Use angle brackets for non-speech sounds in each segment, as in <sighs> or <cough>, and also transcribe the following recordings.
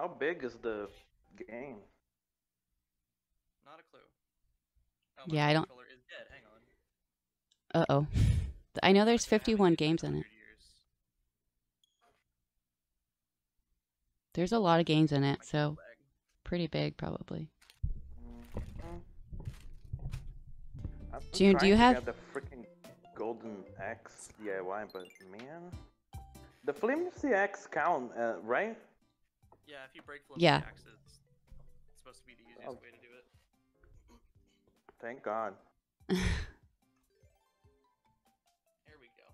How big is the game? Not a clue. Oh, my Yeah, I don't- is dead. Hang on. Uh oh. I know there's Like, I haven't 51 used it in games in it. There's a lot of games in it, so pretty big probably. I'm June, do you have- the freaking Golden Axe DIY, but man, the Flimsy Axe count, uh, right? Yeah, if you break flip Yeah. axes, it's supposed to be the easiest Oh. way to do it. Thank God. <laughs> Here we go.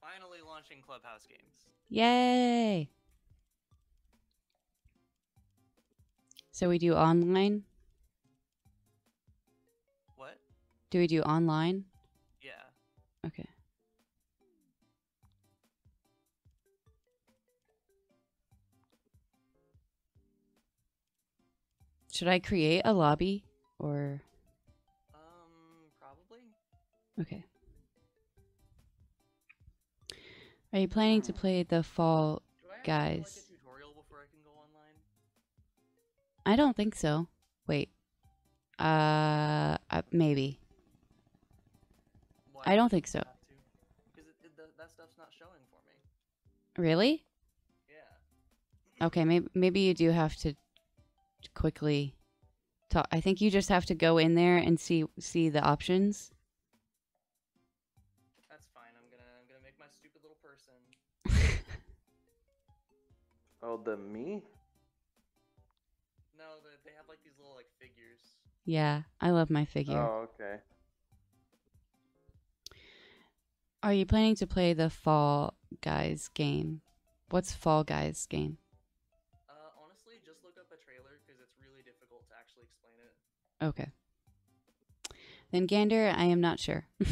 Finally launching Clubhouse games. Yay! So we do online? What? Do we do online? Yeah. Okay. Should I create a lobby or Um, probably. okay. Are you planning to play the fall? Do I have to Guys. like a tutorial before I can go online? I don't think so. Wait. Uh, uh maybe. Why I don't think so. Because it, it, th- that stuff's not showing for me. Really? Yeah. Okay, maybe maybe you do have to quickly talk. I think you just have to go in there and see see the options. That's fine. I'm gonna I'm gonna make my stupid little person. <laughs> Oh, the me? No, the, they have like these little like figures. yeah, I love my figure. Oh, okay. Are you planning to play the Fall Guys game? What's Fall Guys game? Okay. Then Gander, I am not sure. <laughs>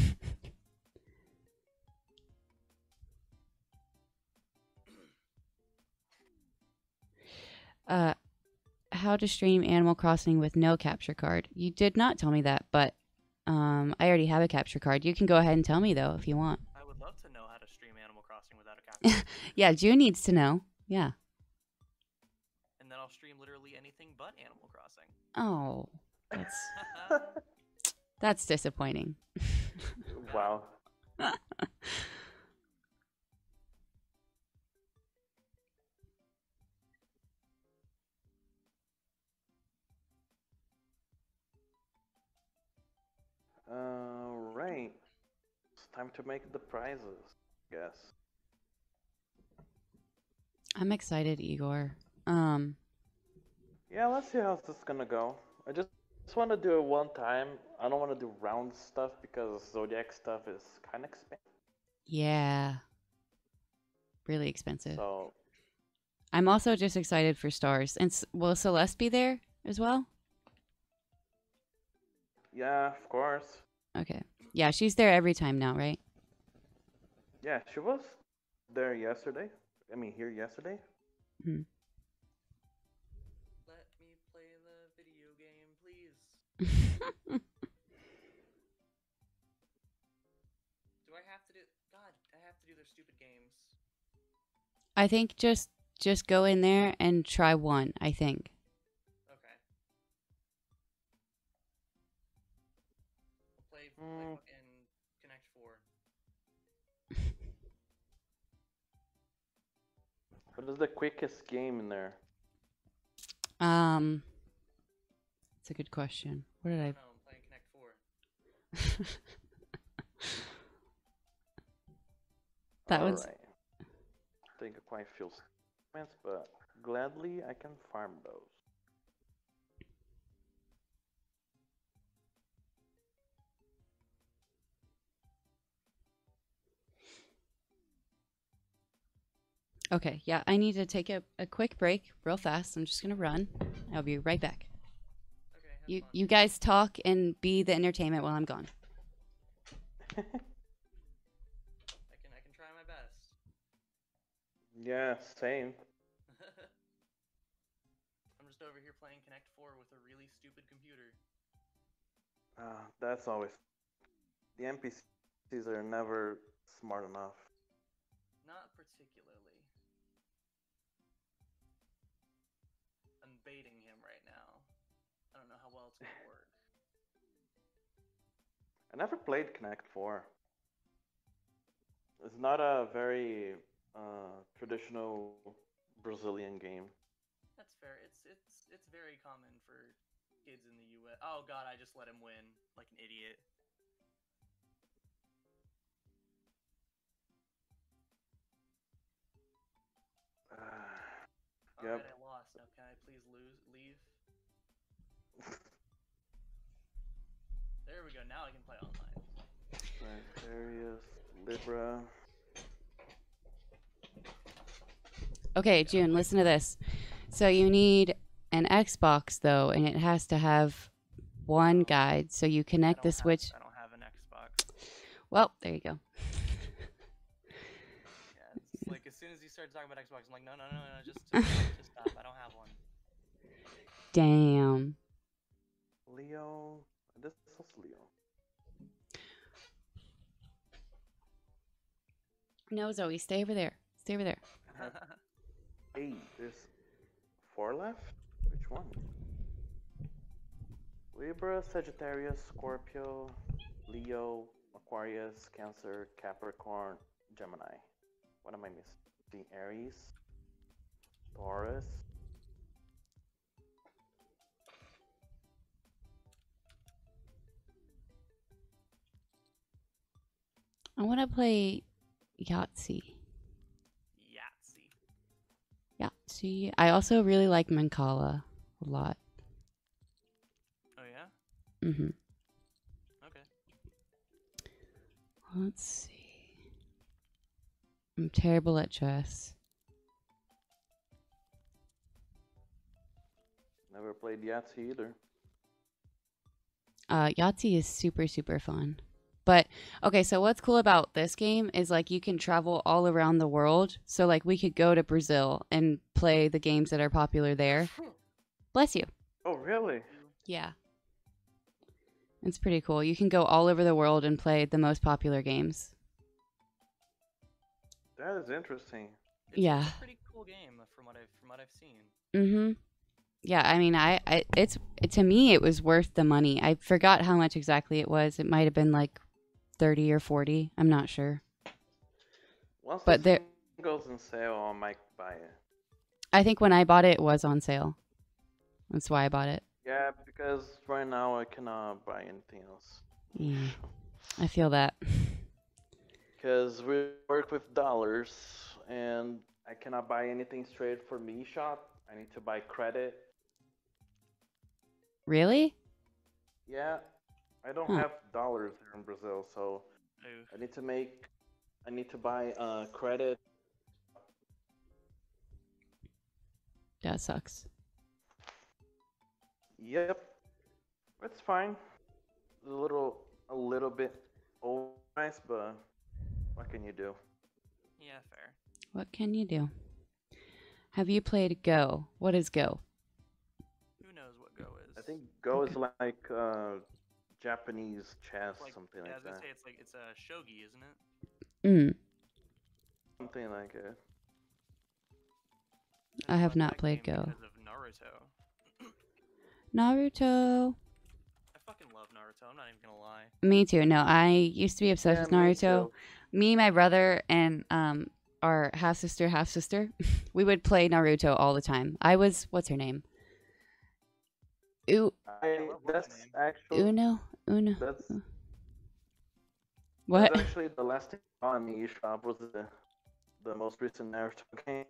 uh how to stream Animal Crossing with no capture card. You did not tell me that, but um I already have a capture card. You can go ahead and tell me though if you want. I would love to know how to stream Animal Crossing without a <laughs> capture, Yeah, June needs to know. Yeah. and then I'll stream literally anything but Animal Crossing. Oh, that's <laughs> that's disappointing. <laughs> wow. Uh, right. It's time to make the prizes, I guess. I'm excited, Igor. Um Yeah, let's see how this is gonna go. I just, just want to do it one time. I don't want to do round stuff because Zodiac stuff is kind of expensive. Yeah. Really expensive. So, I'm also just excited for stars. And will Celeste be there as well? yeah, of course. Okay. Yeah, she's there every time now, right? Yeah, she was there yesterday. I mean, here yesterday. Hmm. Do I have to do? God, I have to do their stupid games. I think just just go in there and try one, I think. Okay. I'll play, play Mm. fucking Connect Four. <laughs> What is the quickest game in there? Um it's a good question. What did I I don't know. I'm playing Connect Four. <laughs> That was- Alright. I think I quite feel suspense, but gladly I can farm those. Okay, yeah, I need to take a, a quick break real fast. I'm just gonna run. I'll be right back. Okay. Have You you guys talk and be the entertainment while I'm gone. <laughs> I can I can try my best. yeah, same. <laughs> I'm just over here playing Connect Four with a really stupid computer. Uh, that's always. The NPCs are never smart enough. I never played Connect 4. It's not a very uh, traditional Brazilian game. That's fair. It's it's it's very common for kids in the U.S. Oh God, I just let him win like an idiot. <sighs> Uh, Yep. I There we go. Now I can play online. Sagittarius, Libra. Okay, June, listen to this. So you need an Xbox though, and it has to have one guide. So you connect the don't have- Switch. I don't have an Xbox. Well, there you go. Yeah, it's like as soon as you started talking about Xbox, I'm like, no, no, no, no, just just, <laughs> just stop. I don't have one. Damn. Leo. No, Zoe, stay over there. Stay over there. <laughs> Eight. There's four left? Which one? Libra, Sagittarius, Scorpio, Leo, Aquarius, Cancer, Capricorn, Gemini. What am I missing? Aries, Taurus. I want to play Yahtzee. Yahtzee. Yahtzee. I also really like Mancala a lot. Oh yeah. hmm Okay. Let's see. I'm terrible at chess. Never played Yahtzee either. Uh, Yahtzee is super, super fun. But okay, so what's cool about this game is like you can travel all around the world. So like we could go to Brazil and play the games that are popular there. <laughs> Bless you. Oh, really? Yeah. It's pretty cool. You can go all over the world and play the most popular games. That is interesting. It's, Yeah. It's a pretty cool game uh, from what I've from what I've seen. Mhm. Yeah, I mean, I, I it's to me it was worth the money. I forgot how much exactly it was. It might have been like 30 or 40. I'm not sure. Once But there- goes on sale, I might buy it. I think when I bought it, it was on sale. That's why I bought it. Yeah, because right now I cannot buy anything else. Yeah. <laughs> I feel that. Because we work with dollars, and I cannot buy anything straight for me shop. I need to buy credit. Really? Yeah, I don't Huh. have dollars here in Brazil, so Ooh. I need to make. I need to buy uh credit. That sucks. Yep, it's fine. A little, a little bit old, overpriced, but what can you do? Yeah, fair. What can you do? Have you played Go? What is Go? Who knows what Go is? I think Go is like uh Japanese chess, Like- something yeah, I like was gonna that. say it's like it's a shogi, isn't it? Mm. Something like it. I have not played Go. Because of Naruto. <clears throat> Naruto. I fucking love Naruto. I'm not even gonna lie. Me too. No, I used to be obsessed Yeah, with Naruto. too. Me, my brother, and um our half sister, half sister, <laughs> we would play Naruto all the time. I was what's her name? U- I, love what's that's actually Uno. Oh, Uno. that's What? That's actually the last thing on the eShop was the the most recent Naruto game.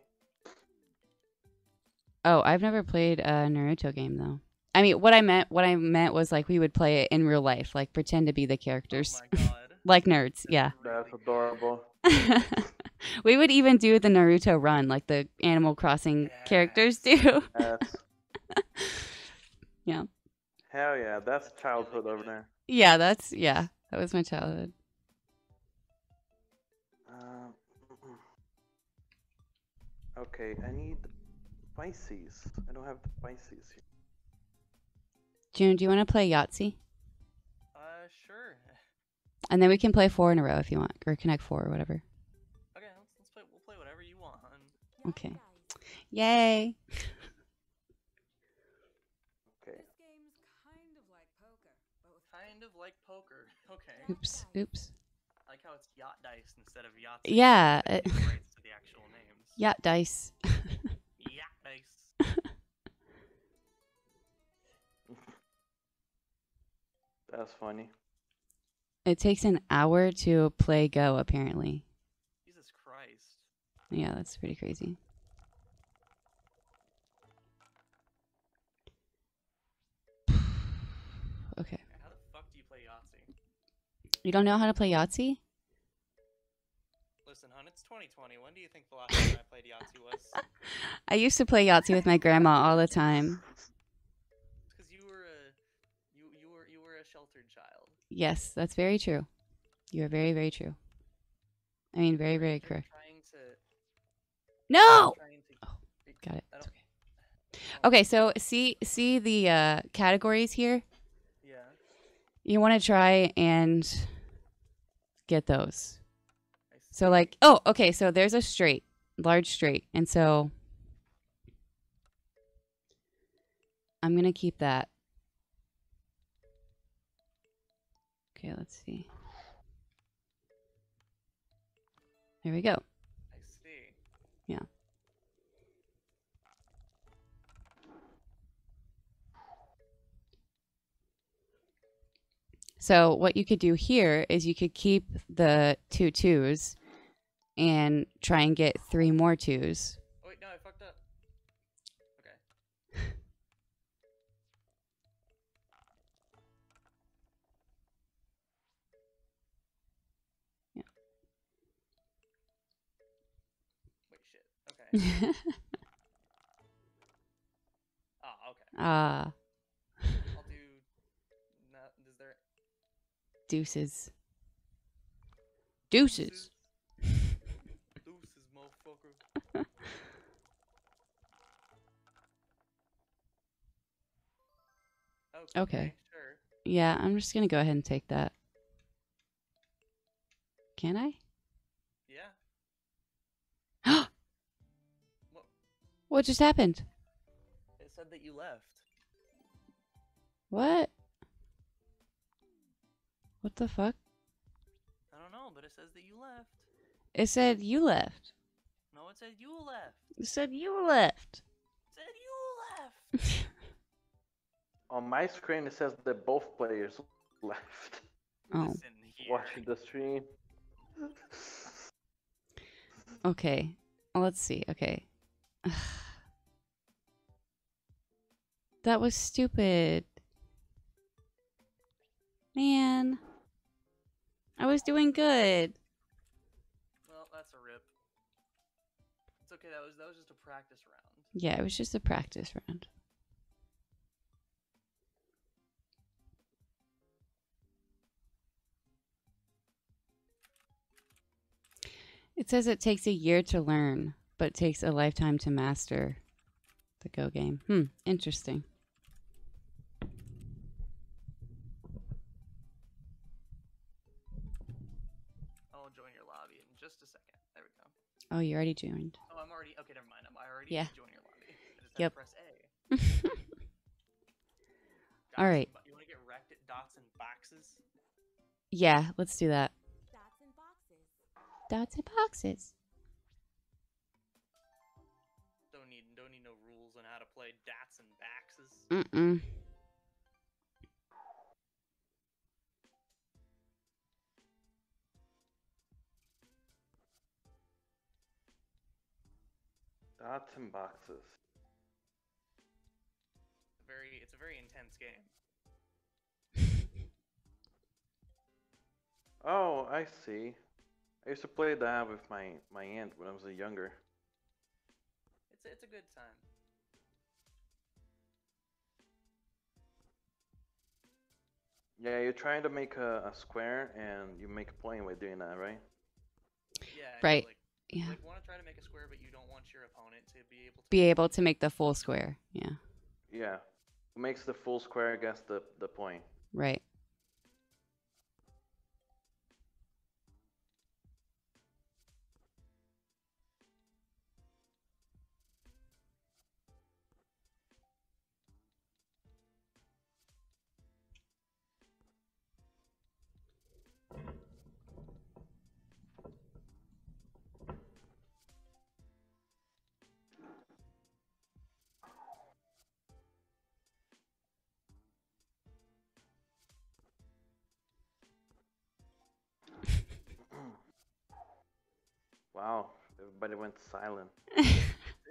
Oh, I've never played a Naruto game though. I mean, what I meant, what I meant was like we would play it in real life, like pretend to be the characters, Oh my god. <laughs> like nerds. Yeah. <laughs> That's adorable. <laughs> we would even do the Naruto run, like the Animal Crossing characters do. That's Yeah. Hell yeah, that's childhood over there. yeah, that's yeah. That was my childhood. Um, <clears throat> okay, I need Pisces. I don't have the Pisces here. June, do you want to play Yahtzee? Uh, sure. <laughs> And then we can play four in a row if you want, or connect four or whatever. Okay, let's, let's play. We'll play whatever you want. Okay. Yay! <laughs> Okay. This game's kind of Oops. Oops. I like how it's yacht dice instead of yacht. Yeah, It it- to the actual names. Yacht dice. Yacht dice. <laughs> That's funny. it takes an hour to play Go, apparently. Jesus Christ. Yeah, that's pretty crazy. <sighs> Okay. How the fuck do you play Yahtzee? You don't know how to play Yahtzee? Listen, hon, it's 2020. When do you think the last time I played Yahtzee was? <laughs> I used to play Yahtzee with my grandma all the time. Because you were a you you were you were a sheltered child. Yes, that's very true. You are very, very true. I mean, very, very correct. Trying to. No! To, Oh, Got it. I It's don't- okay. <laughs> Okay, so see see the uh, categories here. You want to try and get those. So like, oh, okay, so there's a straight, large straight, and so I'm gonna keep that. Okay, let's see. There we go. So what you could do here is you could keep the two twos and try and get three more twos. Oh wait, no, I fucked up. Okay. Yeah. Wait, shit. Okay. oh, <laughs> okay. Ah, I'll deuces. Deuces. Deuces, <laughs> motherfucker. Okay. Sure. Yeah, I'm just gonna go ahead and take that. Can I? Yeah. <gasps> What? what just happened? It said that you left. What? What the fuck? I don't know, but it says that you left. It said you left. No, it said you left. It said you left. It said you left. <laughs> On my screen, it says that both players left Oh, Listen here. watching the stream. okay. Let's see. Okay. <sighs> that was stupid. Man. I was doing good. Well, that's a rip. It's okay. That was that was just a practice round. Yeah, it was just a practice round. It says it takes a year to learn, but it takes a lifetime to master the Go game. Hmm, interesting. Oh, you already joined. Oh, I'm already. Okay, never mind. I'm I already Yeah. joined your lobby. I just Yep. had to press A. <laughs> All Dots right. and bo- You want to get wrecked at dots and boxes? yeah, let's do that. Dots and boxes. Dots and boxes. Don't need don't need no rules on how to play dots and boxes. Mm-mm. Dots and boxes. It's a very it's a very intense game. <laughs> Oh, I see. I used to play that with my my aunt when I was younger. It's a, it's a good time. Yeah, you're trying to make a, a square and you make a point by doing that, right? Yeah. Right. Like, Yeah. like want to try to make a square, but you don't want your opponent to be able to Be able to make the full square. Yeah, Yeah. It makes the full square against the, the point. right. Wow, everybody went silent.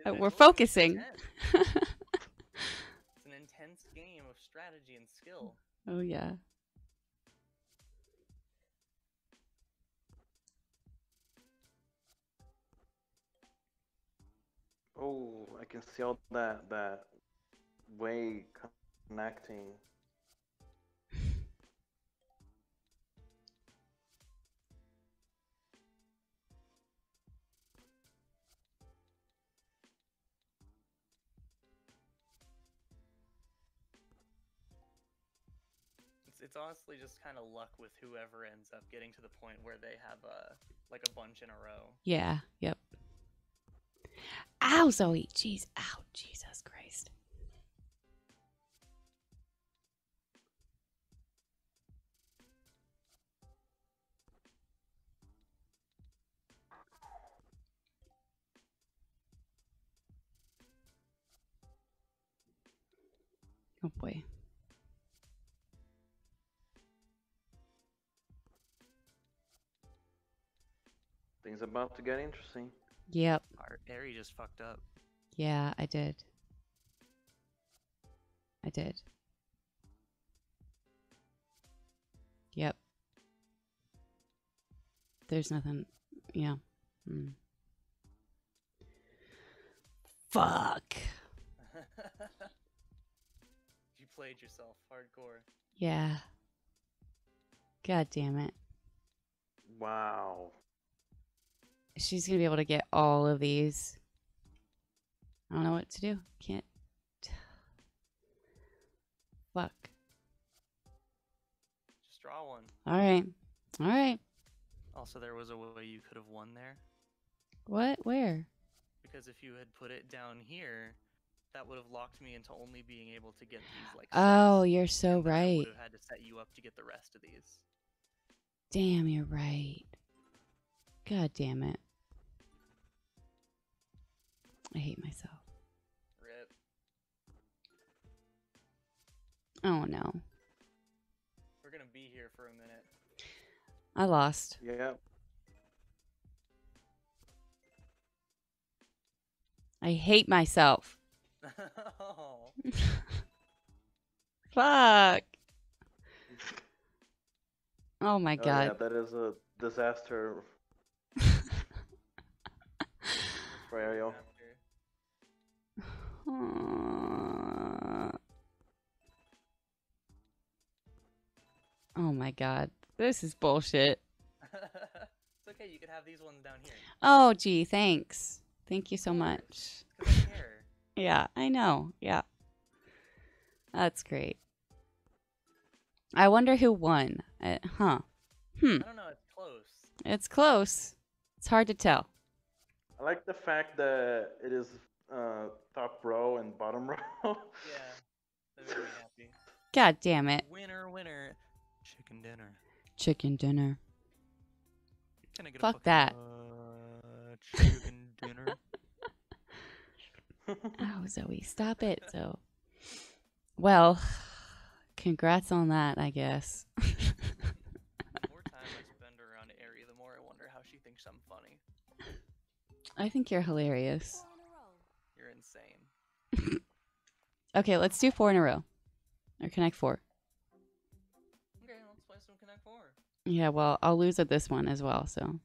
<laughs> We're focusing. <laughs> It's an intense game of strategy and skill. oh yeah. Oh, I can see all that that way connecting. It's, it's honestly just kind of luck with whoever ends up getting to the point where they have uh, like a bunch in a row. Yeah. Yep. Ow, Zoe. Jeez. Ow. Jesus Christ. Oh boy. Things about to get interesting. Yep. Our Ari just fucked up. Yeah, I did. I did. Yep. There's nothing. Yeah. Mm. Fuck. <laughs> you played yourself hardcore. Yeah. God damn it. Wow. She's gonna be able to get all of these. I don't know what to do. Can't. <sighs> Fuck. Just draw one. All right. All right. Also, there was a way you could have won there. What? Where? Because if you had put it down here, that would have locked me into only being able to get these like. Oh, you're so I right. would have had to set you up to get the rest of these. Damn, you're right. God damn it. I hate myself. Rip. Oh no. We're gonna be here for a minute. I lost. Yeah. I hate myself. oh, <laughs> <laughs> Fuck. Oh my Oh, god. yeah, that is a disaster <laughs> for Ariel. After. oh my god. This is bullshit. <laughs> it's okay. You could have these ones down here. Oh gee, thanks. Thank you so much. I. <laughs> Yeah, I know. Yeah. That's great. I wonder who won. Uh, huh. Hmm. I don't know. It's close. It's close. It's hard to tell. I like the fact that it is uh, top row and bottom row. Yeah, that made me happy. God damn it. Winner, winner, chicken dinner. Chicken dinner. Can I get Fuck a that. Uh, chicken <laughs> dinner. <laughs> Oh, Zoe, stop it. So, well, congrats on that, I guess. The more time I spend around Ari, the more I wonder how she thinks I'm funny. I think you're hilarious. You're insane. Okay, let's do four in a row. Or connect four. Okay, let's play some Connect Four. Yeah, well, I'll lose at this one as well, so.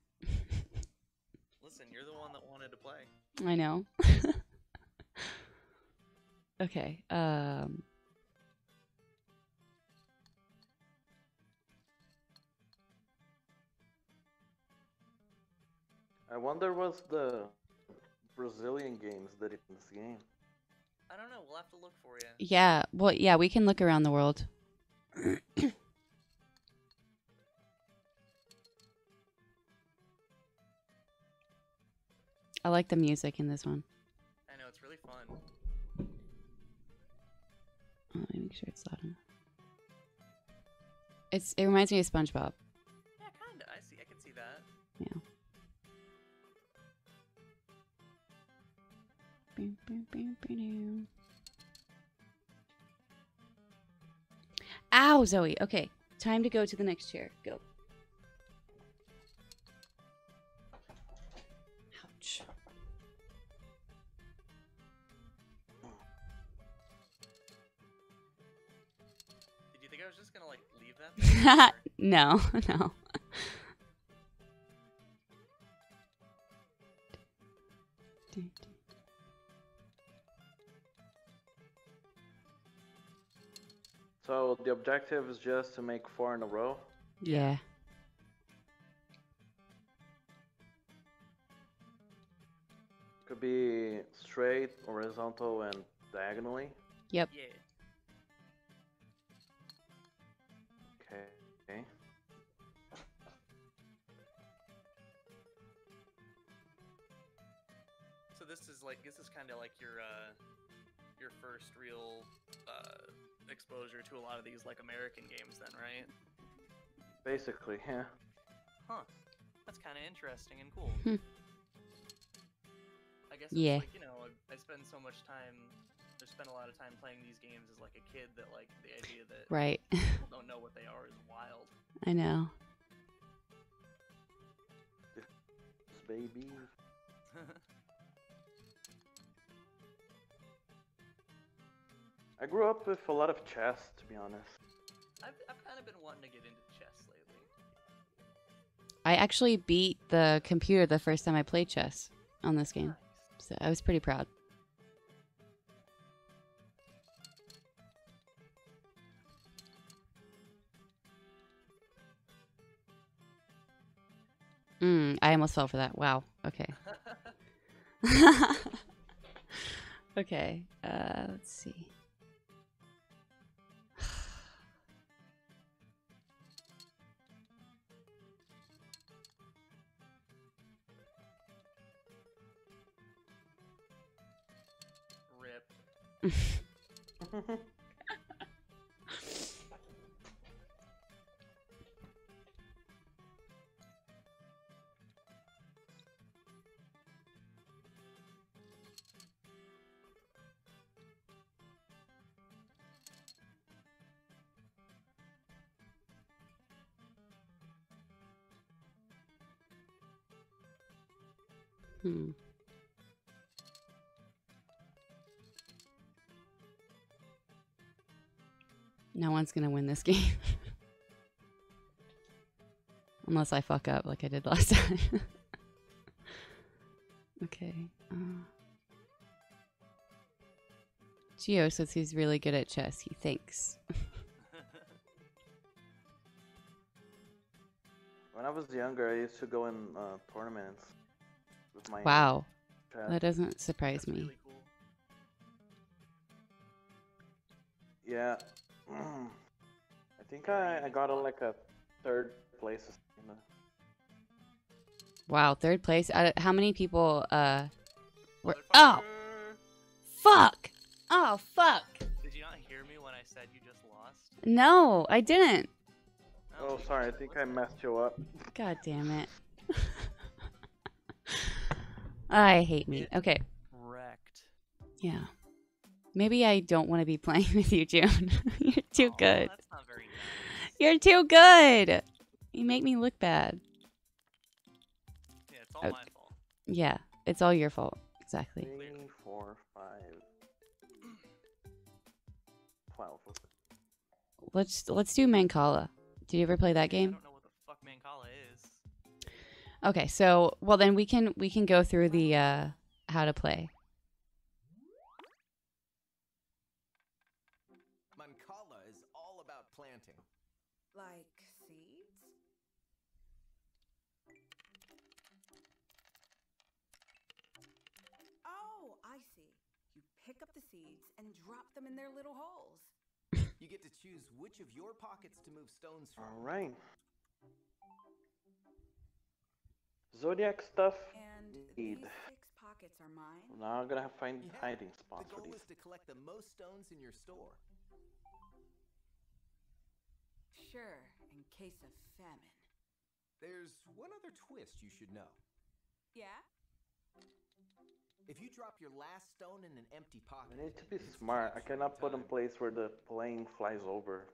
Listen, you're the one that wanted to play. I know. <laughs> okay, um. I wonder what's the Brazilian games that in this game. I don't know. We'll have to look for you. Yeah, well, yeah, we can look around the world. <coughs> I like the music in this one. I know it's really fun. Oh, let me make sure it's loud enough. It's it reminds me of SpongeBob. Yeah, kinda. I see. I can see that. Yeah. Ow, Zoe. Okay, time to go to the next chair. Go. Ouch. Did you think I was just gonna like leave that? <laughs> no, <laughs> no. So the objective is just to make four in a row. Yeah. Could be straight, horizontal, and diagonally. Yep. Yeah. Okay. Okay. So this is like this is kind of like your uh your first real uh exposure to a lot of these like American games then, right? Basically, yeah. Huh. That's kind of interesting and cool. Hmm. I guess it's Yeah. like, you know, I, I spend so much time I spent a lot of time playing these games as like a kid that like the idea that Right. <laughs> people don't know what they are is wild. I know. Baby. <laughs> I grew up with a lot of chess, to be honest. I've, I've kind of been wanting to get into chess lately. I actually beat the computer the first time I played chess on this game. Nice. So I was pretty proud. Mm, I almost fell for that. Wow. Okay. <laughs> <laughs> okay. Uh, let's see. Rip. No one's gonna win this game. <laughs> Unless I fuck up like I did last <laughs> time. okay. Uh... Geo says he's really good at chess. He thinks. <laughs> When I was younger, I used to go in uh, tournaments with my Wow. chess. That doesn't surprise That's me. really cool. Yeah. I think I, I got a, like a third place. In the... Wow, third place. How many people? Uh, were? Oh, fuck! Oh, fuck! Did you not hear me when I said you just lost? No, I didn't. Oh, sorry. I think I messed you up. God damn it. <laughs> I hate me. Okay, Wrecked. yeah. Maybe I don't want to be playing <laughs> with you, June. <laughs> You're too Aw, good. That's not very nice. You're too good. You make me look bad. Yeah, it's all Oh. my fault. Yeah, it's all your fault. Exactly. Three, four, five, twelve. Let's let's do Mancala. Did you ever play that game? I don't know what the fuck Mancala is. Okay, so well then we can we can go through the uh how to play. Drop them in their little holes. You get to choose which of your pockets to move stones from. All right. Zodiac stuff. And Indeed. these six pockets are mine. Now I'm gonna have to find Yeah, hiding The spots for goal these. is to collect the most stones in your store. Sure, in case of famine. There's one other twist you should know. Yeah? If you drop your last stone in an empty pocket, I need to be smart. I collapsed every cannot put in place where the plane flies over.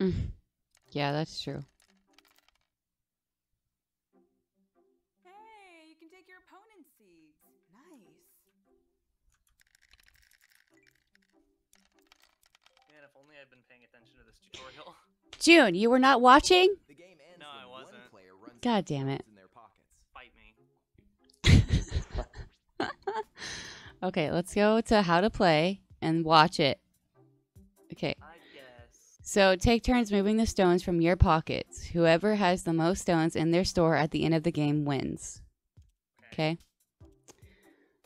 Mm. yeah, that's true. Hey, you can take your opponent's seeds. Nice. Man, if only I'd been paying attention to this tutorial. <laughs> June, you were not watching? The game ends No, I wasn't. one player runs God damn it. stones in their pockets. Fight me. <laughs> okay, let's go to how to play and watch it. Okay. I guess. So take turns moving the stones from your pockets. Whoever has the most stones in their store at the end of the game wins. Okay.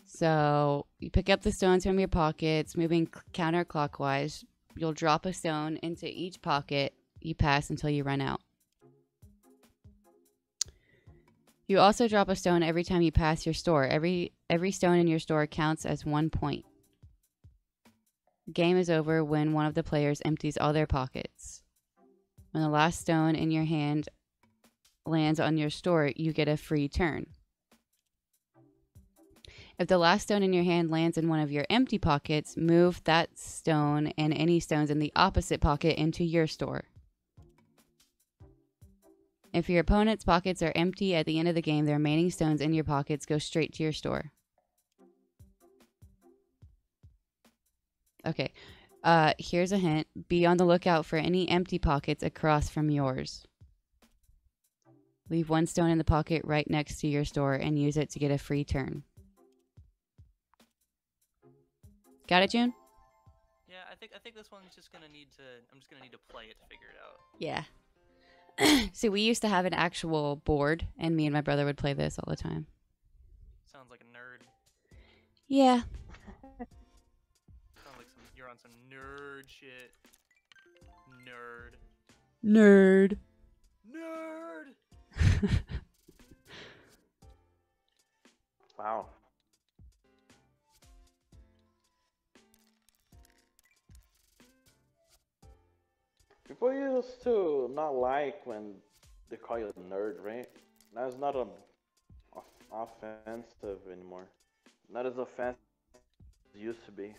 So you pick up the stones from your pockets, moving counterclockwise. You'll drop a stone into each pocket you pass until you run out. You also drop a stone every time you pass your store. Every every stone in your store counts as one point. Game is over when one of the players empties all their pockets. When the last stone in your hand lands on your store, you get a free turn. If the last stone in your hand lands in one of your empty pockets, move that stone and any stones in the opposite pocket into your store. If your opponent's pockets are empty at the end of the game, the remaining stones in your pockets go straight to your store. Okay. Uh, here's a hint. Be on the lookout for any empty pockets across from yours. Leave one stone in the pocket right next to your store and use it to get a free turn. Got it, June? Yeah, I think I think this one's just gonna need to. I'm just gonna need to play it to figure it out. Yeah. <clears throat> See, we used to have an actual board, and me and my brother would play this all the time. Sounds like a nerd. Yeah. On some nerd shit. Nerd. Nerd. Nerd. <laughs> Wow. People used to not like when they call you a nerd, right? Now it's not a off- offensive anymore. Not as offensive as it used to be.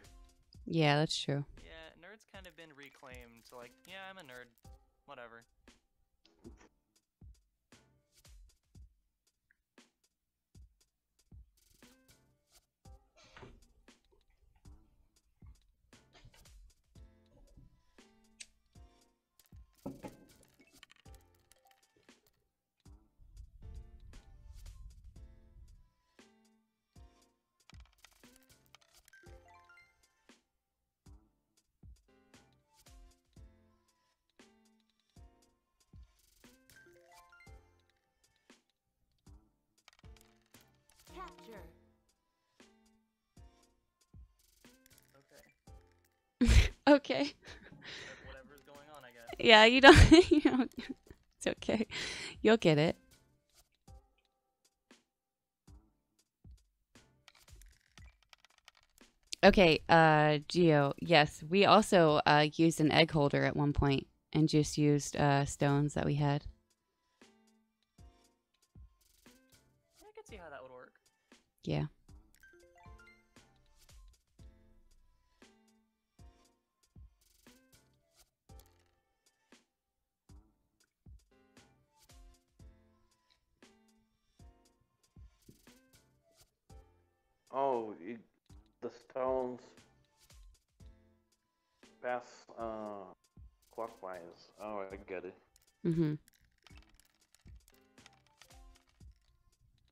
Yeah, that's true. Yeah, nerd's kind of been reclaimed like, yeah, I'm a nerd. Whatever. Okay. Okay. Whatever- Whatever's going on, I guess. Yeah, you don't. <laughs> You don't. It's okay. You'll get it. Okay, uh, Geo. Yes, we also uh, used an egg holder at one point and just used uh, stones that we had. I could see how that would work. Yeah. Oh, you, the stones pass uh, clockwise. Oh, I get it. Mm-hmm.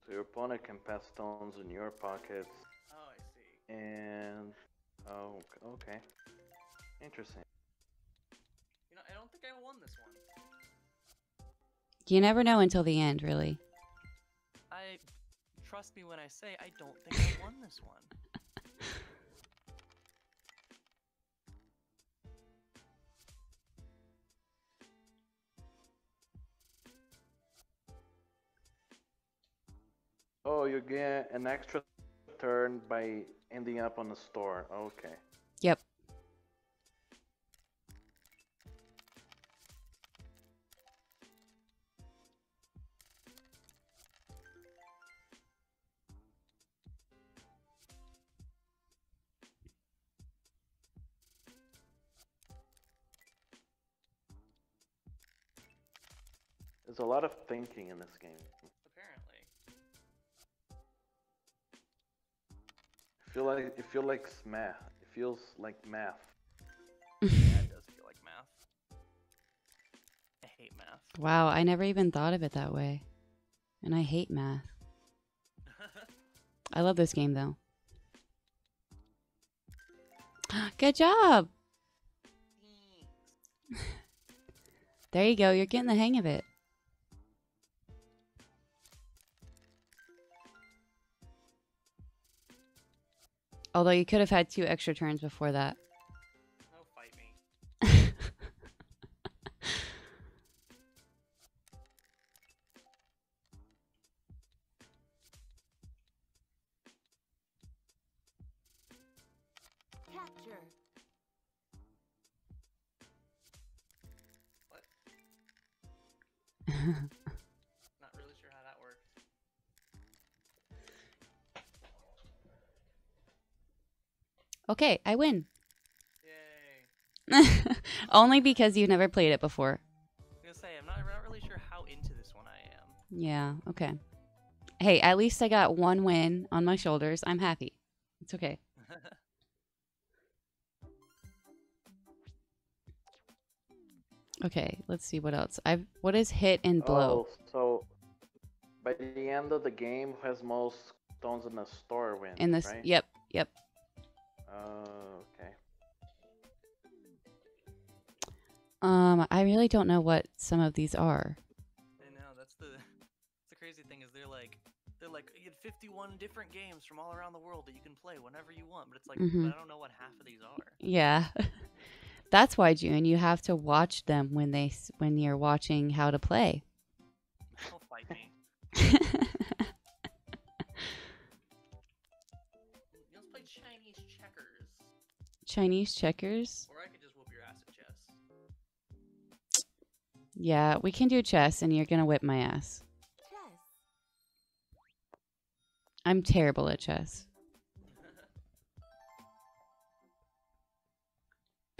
So your opponent can pass stones in your pockets, Oh, I see. and oh, okay, interesting. You know, I don't think I won this one. You never know until the end, really. I trust me when I say I don't think I won this one. Oh, you get an extra turn by ending up on the store. Okay. There's a lot of thinking in this game. Apparently. I feel like it feel like math. It feels like math. <laughs> Yeah, it does feel like math. I hate math. Wow, I never even thought of it that way. And I hate math. <laughs> I love this game though. <gasps> Good job. <laughs> There you go. You're getting the hang of it. Although you could have had two extra turns before that. Okay, I win. Yay. <laughs> Only because you've never played it before. I was say I'm not, I'm not really sure how into this one I am. Yeah, okay. Hey, at least I got one win on my shoulders. I'm happy. It's okay. <laughs> Okay, let's see what else. I've what is hit and blow? Oh, so by the end of the game, who has most stones in the store wins, In this right? Yep, yep. Oh, okay. Um I really don't know what some of these are. I know that's the <laughs> that's the crazy thing is they're like they're like you get 51 different games from all around the world that you can play whenever you want, but it's like Mhm. but I don't know what half of these are. Yeah. <laughs> That's why June you have to watch them when they when you're watching how to play. Don't fight me. <laughs> Chinese checkers? or I could just whoop your ass at chess. Yeah, we can do chess and you're going to whip my ass. Chess. I'm terrible at chess. <laughs>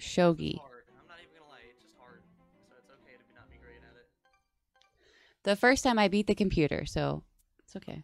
Shogi. It's hard. I'm not even gonna lie, it's just hard. So it's okay to be not be great at it. The first time I beat the computer, so it's okay.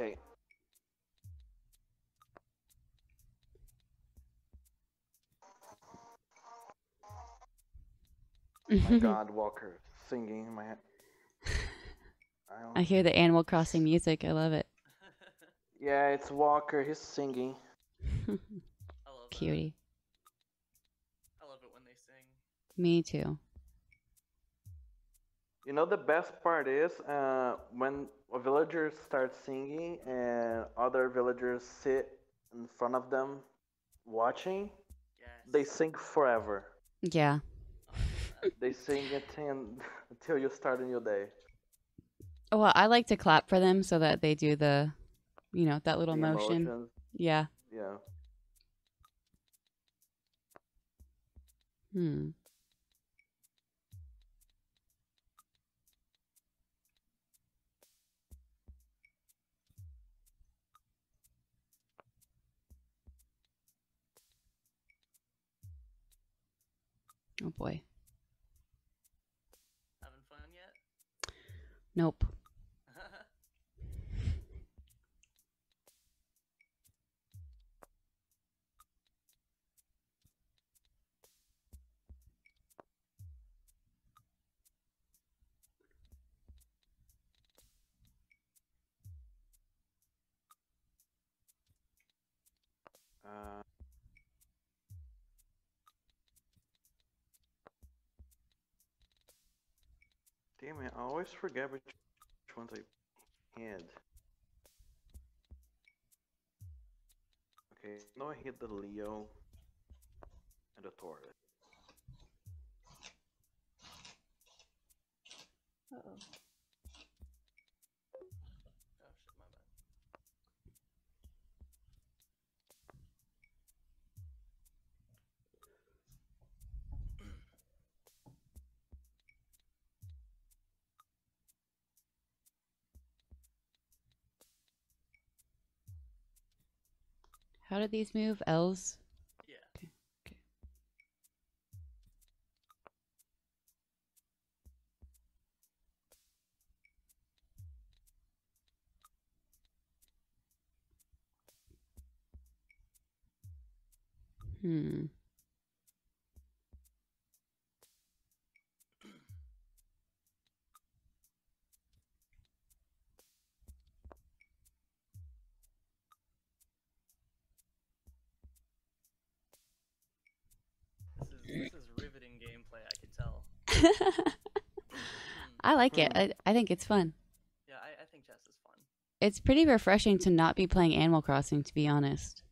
Okay. My <laughs> God, Walker singing in my head. I. I hear the Animal Crossing music. I love it. <laughs> Yeah, it's Walker. He's singing. <laughs> I love that. Cutie. I love it when they sing. Me too. You know the best part is uh, when a villager starts singing and other villagers sit in front of them watching. Yes. They sing forever. Yeah. I love that. They sing until until you start a new day. Well, I like to clap for them so that they do the, you know, that little The motion. emotions, Yeah. Yeah. Hmm. Oh boy. Having fun yet? Nope. <laughs> Uh, Damn I always forget which, which ones I had. Okay, now I hit the Leo and the Taurus. Uh oh How did these move? L's? Yeah. Okay. Okay. Hmm. This is this is riveting gameplay. I can tell. <laughs> I like it. Hmm. I, I think it's fun. Yeah, I, I think chess is fun. It's pretty refreshing to not be playing Animal Crossing, to be honest.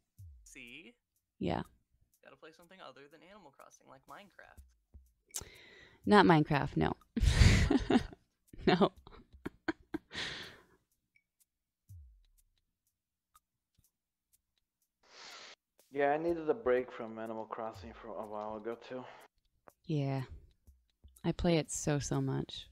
See, Yeah. gotta play something other than Animal Crossing, like Minecraft. Not Minecraft, no. <laughs> no. Yeah, I needed a break from Animal Crossing for a while ago too. Yeah. I play it so, so much.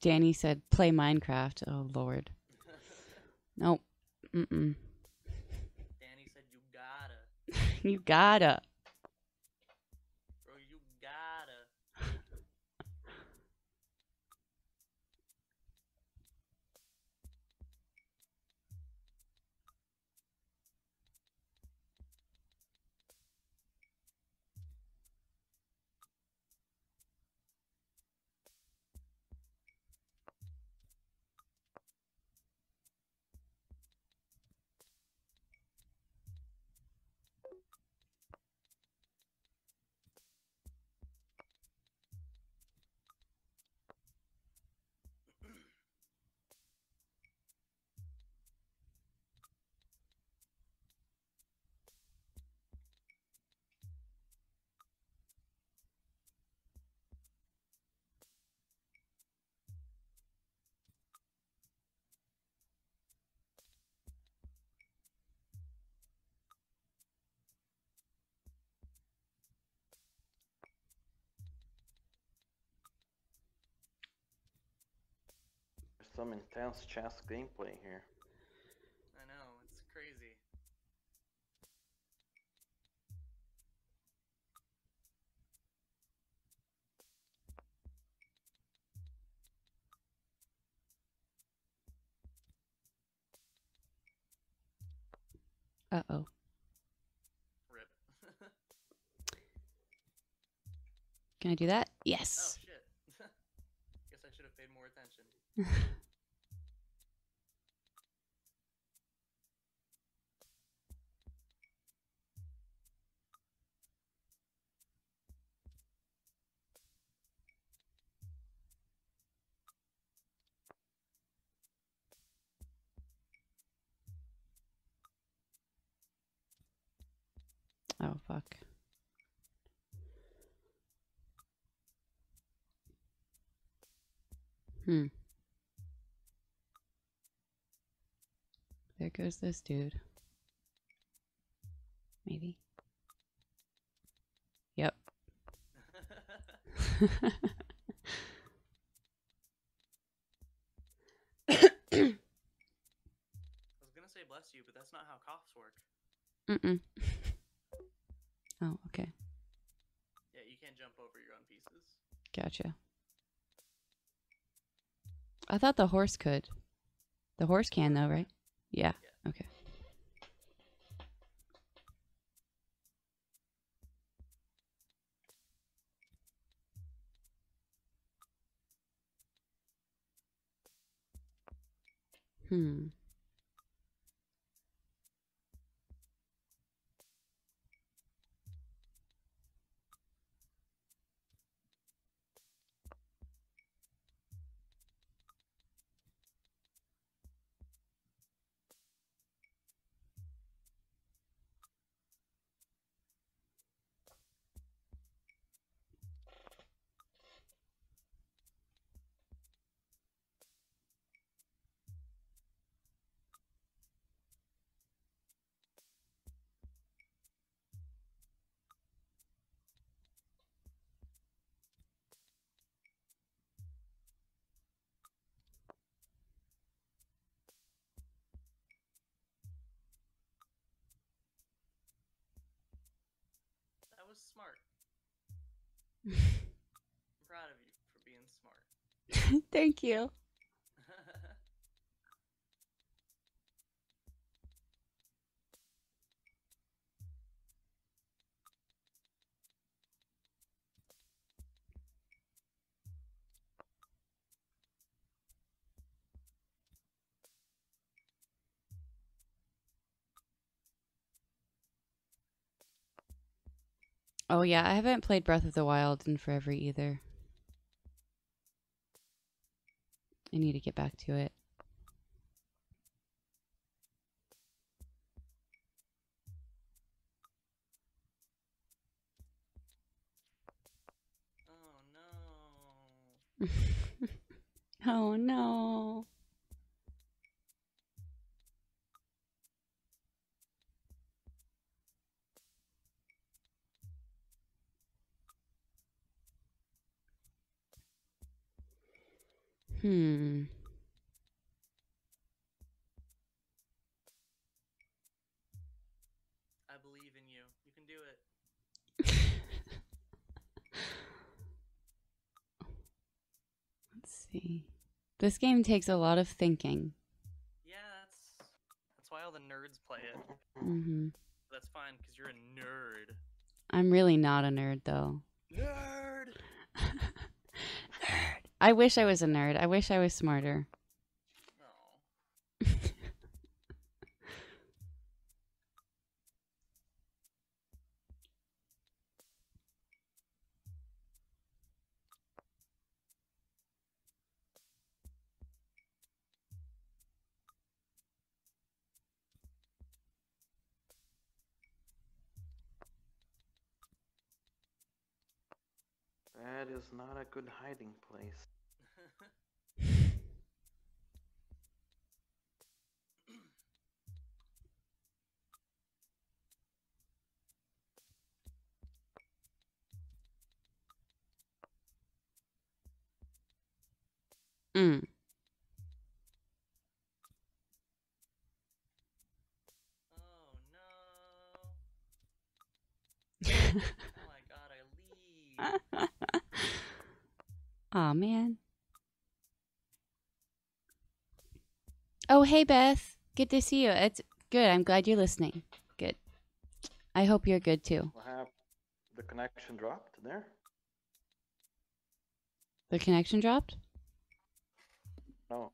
Danny said, play Minecraft. Oh, Lord. Nope. Mm-mm. Danny said you gotta, <laughs> You gotta. Some intense chess gameplay here. I know it's crazy. Uh oh. Rip. Can I do that? Yes. oh Yes. shit. <laughs> Guess I should have paid more attention. <laughs> fuck. Hmm. There goes this dude. Maybe. Yep. <coughs> <coughs> I was gonna say bless you, but that's not how coughs work. Mm-mm. Oh, okay. Yeah, you can't jump over your own pieces. Gotcha. I thought the horse could. The horse can, though, right? Yeah. Okay. Hmm. Smart. <laughs> I'm proud of you for being smart. Thank you. Oh yeah, I haven't played Breath of the Wild in forever either. I need to get back to it. oh no. <laughs> oh no. Hmm. I believe in you. You can do it. <laughs> Let's see. This game takes a lot of thinking. Yeah, that's that's why all the nerds play it. hmm That's fine because you're a nerd. I'm really not a nerd though. Nerd. nerd. <laughs> <laughs> I wish I was a nerd. I wish I was smarter. That is not a good hiding place. Mm. oh no. <laughs> Oh my god, I leave. <laughs> Aw, man. Oh, hey, Beth. Good to see you. It's good. I'm glad you're listening. Good. I hope you're good too. What happened? The connection dropped there? The connection dropped? No.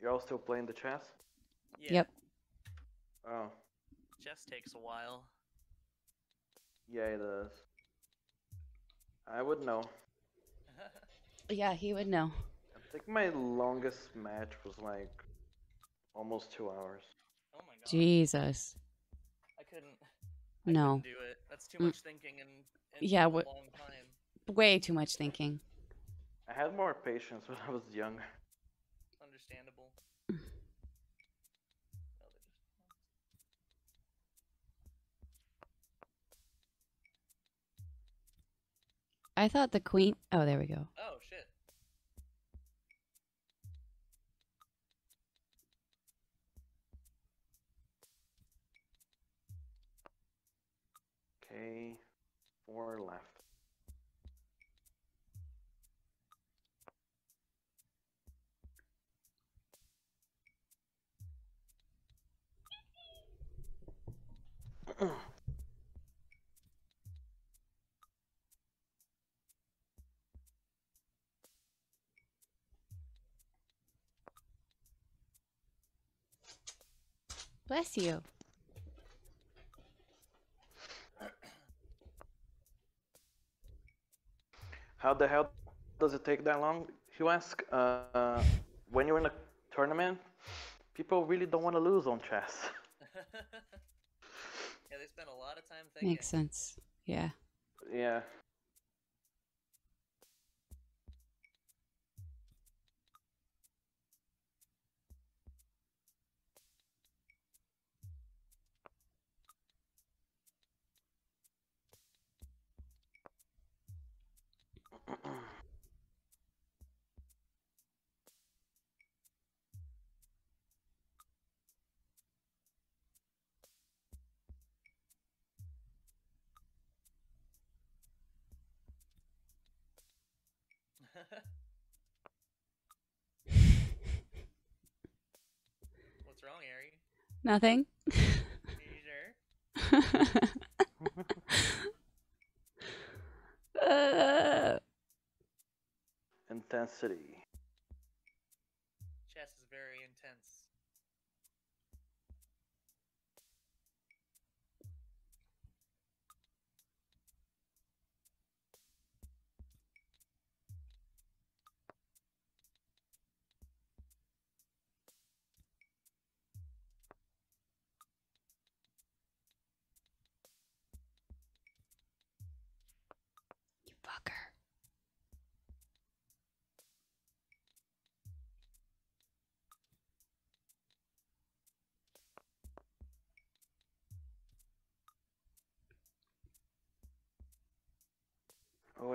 You're all still playing the chess? Yeah, Yep. Oh, Chess takes a while. yeah, it does. I would know. Yeah, he would know. I think my longest match was like almost two hours. oh my god. Jesus. I couldn't. I No. couldn't do it. That's too Mm. much thinking and, and Yeah, a long time. Way too much thinking. I had more patience when I was younger. Understandable. I thought the queen. Oh, there we go. Oh shit. Okay, four left. <clears throat> Bless you. How the hell does it take that long? You ask, uh, when you're in a tournament, people really don't want to lose on chess. <laughs> yeah, they spend a lot of time thinking. Makes sense. Yeah. yeah. <laughs> What's wrong, Ari? Nothing. Are you sure? <laughs> Uh, Intensity.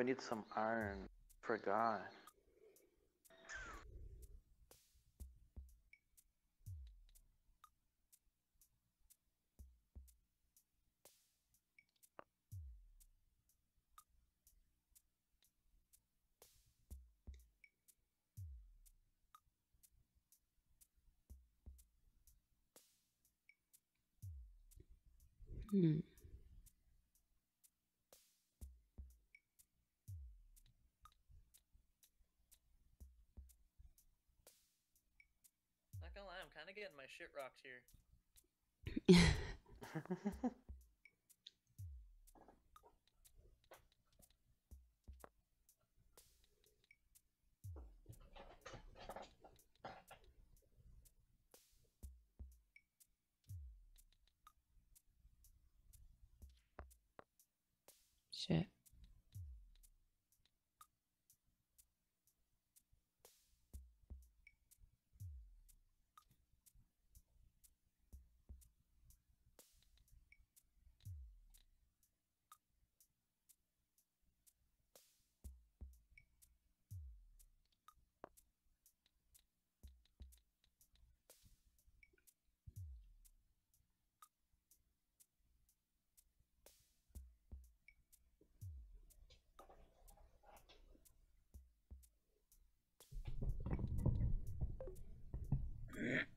I need some iron. Forgot. Hmm. Of getting my shit rocked here. <laughs> Shit.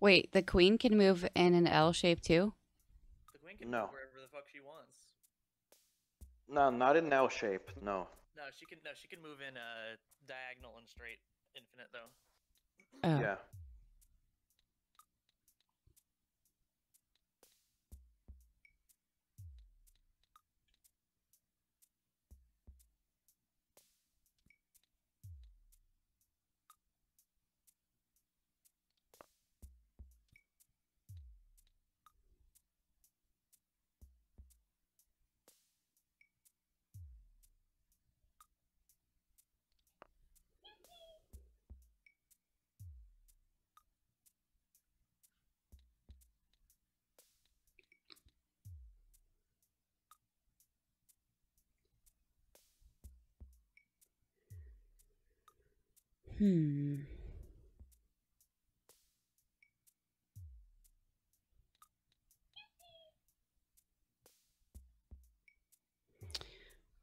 Wait, the queen can move in an L shape too? The queen can No. move wherever the fuck she wants. no, not in L shape. No. No, she can. No, she can move in uh, diagonal and straight, infinite though. Oh. Yeah. Hmm.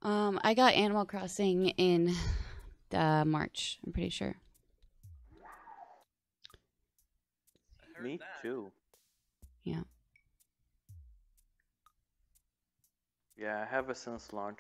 Um, I got Animal Crossing in uh, March. I'm pretty sure. Me that. too. Yeah. Yeah, I have it since launch.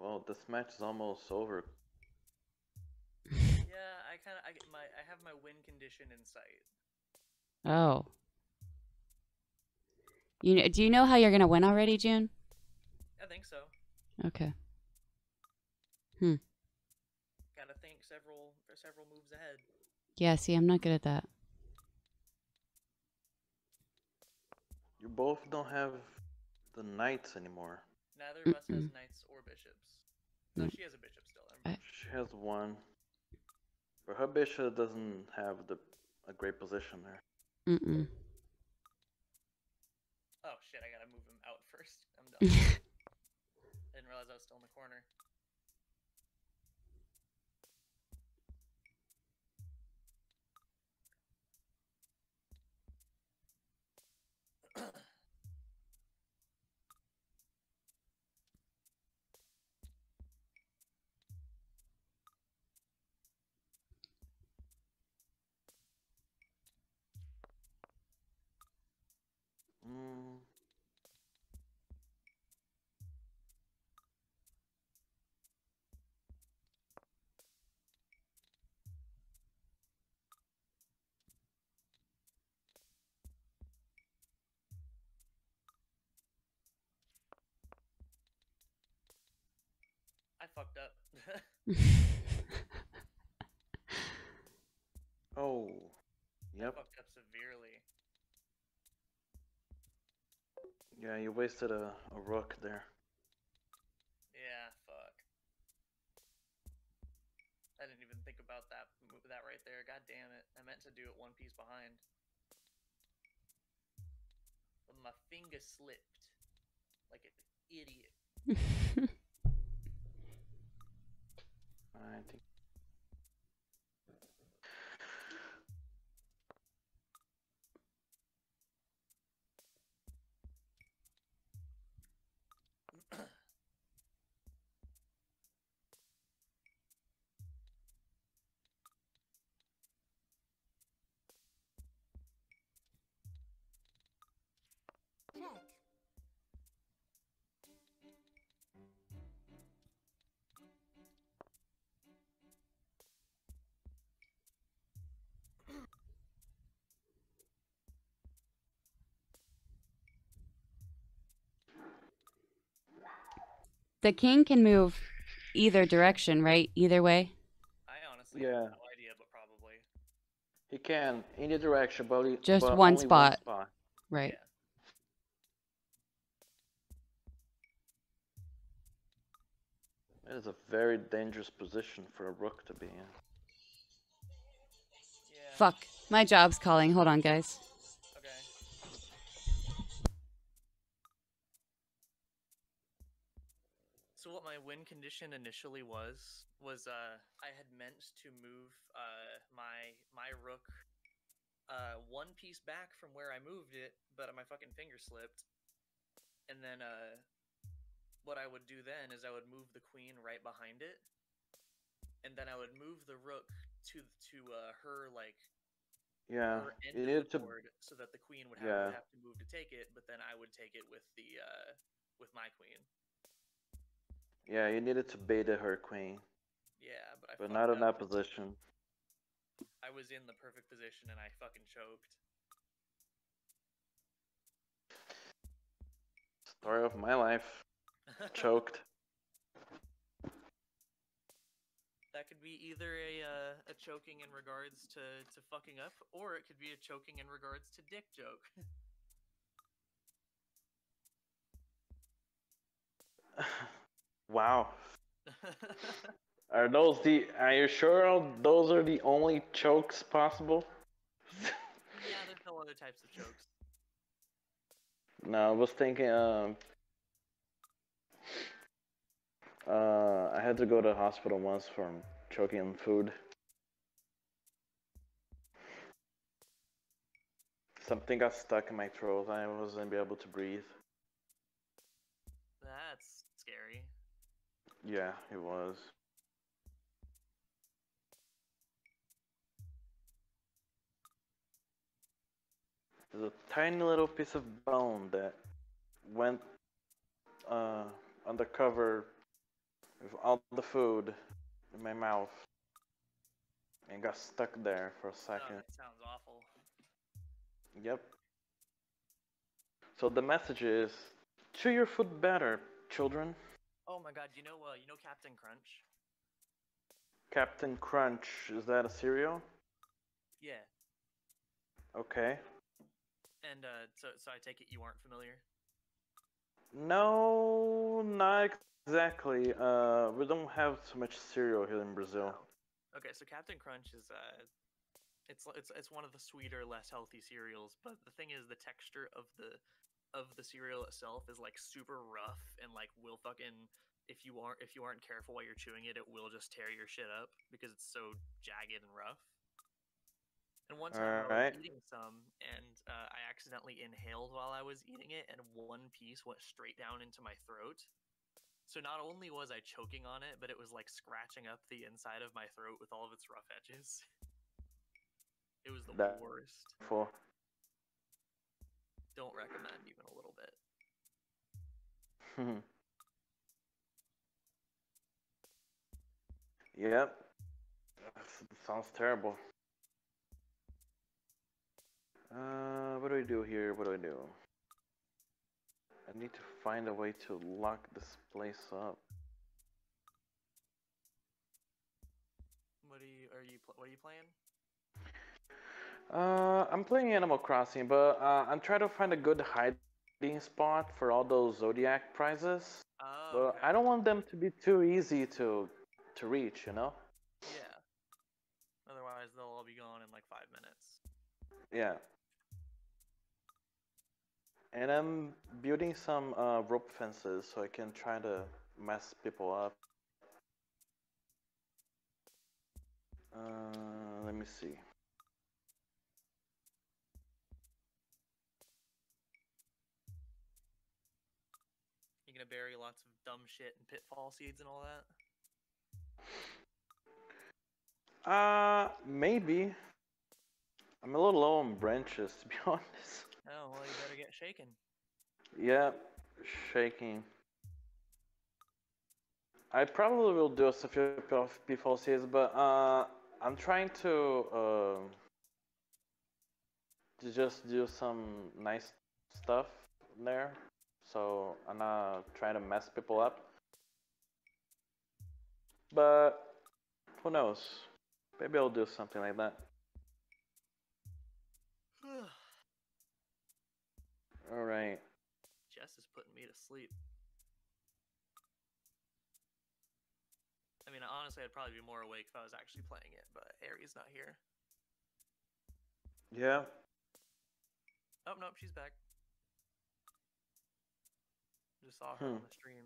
Well, this match is almost over. Yeah, I kind of I my, I have my win condition in sight. Oh. You kn- do you know how you're gonna win already, June? I think so. Okay. Hmm. Gotta think several for several moves ahead. Yeah. See, I'm not good at that. You both don't have the knights anymore. Neither of us has knights or bishops. No, she has a bishop still. never. She has one. But her bishop doesn't have the a great position there. Mm-mm. Oh shit! I gotta move him out <laughs> first. I'm done. <laughs> Didn't realize I was still in the corner. Mm. I fucked up. <laughs> Oh. I Yep. fucked up severely. Yeah, you wasted a, a rook there. Yeah, fuck. I didn't even think about that move, that right there. God damn it! I meant to do it one piece behind. But my finger slipped, like an idiot. <laughs> I think. The king can move either direction, right? Either way. I honestly Yeah. have no idea, but probably. He can any direction, but he, Just but one only spot. One spot. Right. Yeah. It is a very dangerous position for a rook to be in. Yeah. Fuck. My job's calling. Hold on, guys. Win condition initially was was uh I had meant to move uh my my rook uh one piece back from where I moved it, but my fucking finger slipped. And then uh what I would do then is I would move the queen right behind it. And then I would move the rook to to uh her like Yeah, her end you of to. board so that the queen would have, Yeah. would have to move to take it, but then I would take it with the uh with my queen. Yeah, you needed to beta her queen, Yeah, but I but not in that position. I was in the perfect position and I fucking choked. Story of my life. Choked. <laughs> that could be either a uh, a choking in regards to to fucking up, or it could be a choking in regards to dick joke. <laughs> <laughs> wow. <laughs> Are those the? Are you sure those are the only chokes possible? yeah, there's no other types of chokes. No, I was thinking. Um, uh, I had to go to the hospital once from choking on food. Something got stuck in my throat. I wasn't be able to breathe. Yeah, it was. There's a tiny little piece of bone that went uh, undercover with all the food in my mouth. and got stuck there for a Oh, second. that sounds awful. Yep. So the message is, chew your food better, children. Oh my god, you know uh, you know Captain Crunch? Captain Crunch, is that a cereal? Yeah. Okay. And uh, so so I take it you aren't familiar. No, not exactly. Uh, we don't have so much cereal here in Brazil. Okay, so Captain Crunch is uh, it's it's it's one of the sweeter, less healthy cereals. But the thing is, the texture of the of the cereal itself is like super rough and like will fucking if you aren't if you aren't careful while you're chewing it, it will just tear your shit up because it's so jagged and rough. And one time I was Alright. eating some, and uh, I accidentally inhaled while I was eating it, and one piece went straight down into my throat. So not only was I choking on it, but it was like scratching up the inside of my throat with all of its rough edges. It was the That- worst. Don't recommend even a little bit. <laughs> yep. Sounds terrible. Uh, what do I do here? What do I do? I need to find a way to lock this place up. What are you? Are you? What are you playing? Uh, I'm playing Animal Crossing, but uh, I'm trying to find a good hiding spot for all those Zodiac prizes. Oh, But okay. I don't want them to be too easy to to reach, you know? Yeah. Otherwise, they'll all be gone in like five minutes. Yeah. And I'm building some uh, rope fences so I can try to mess people up. Uh, let me see. Gonna bury lots of dumb shit and pitfall seeds and all that? Uh, maybe. I'm a little low on branches, to be <laughs> honest. Oh well, you better get shaken. Yeah, shaking. I probably will do a few before series, but uh, I'm trying to uh, to just do some nice stuff there. So I'm not trying to mess people up. But who knows? Maybe I'll do something like that. <sighs> All right. Chess is putting me to sleep. I mean, honestly, I'd probably be more awake if I was actually playing it, but Aries not here. Yeah. Oh nope, she's back. Just saw her on Hmm. the stream.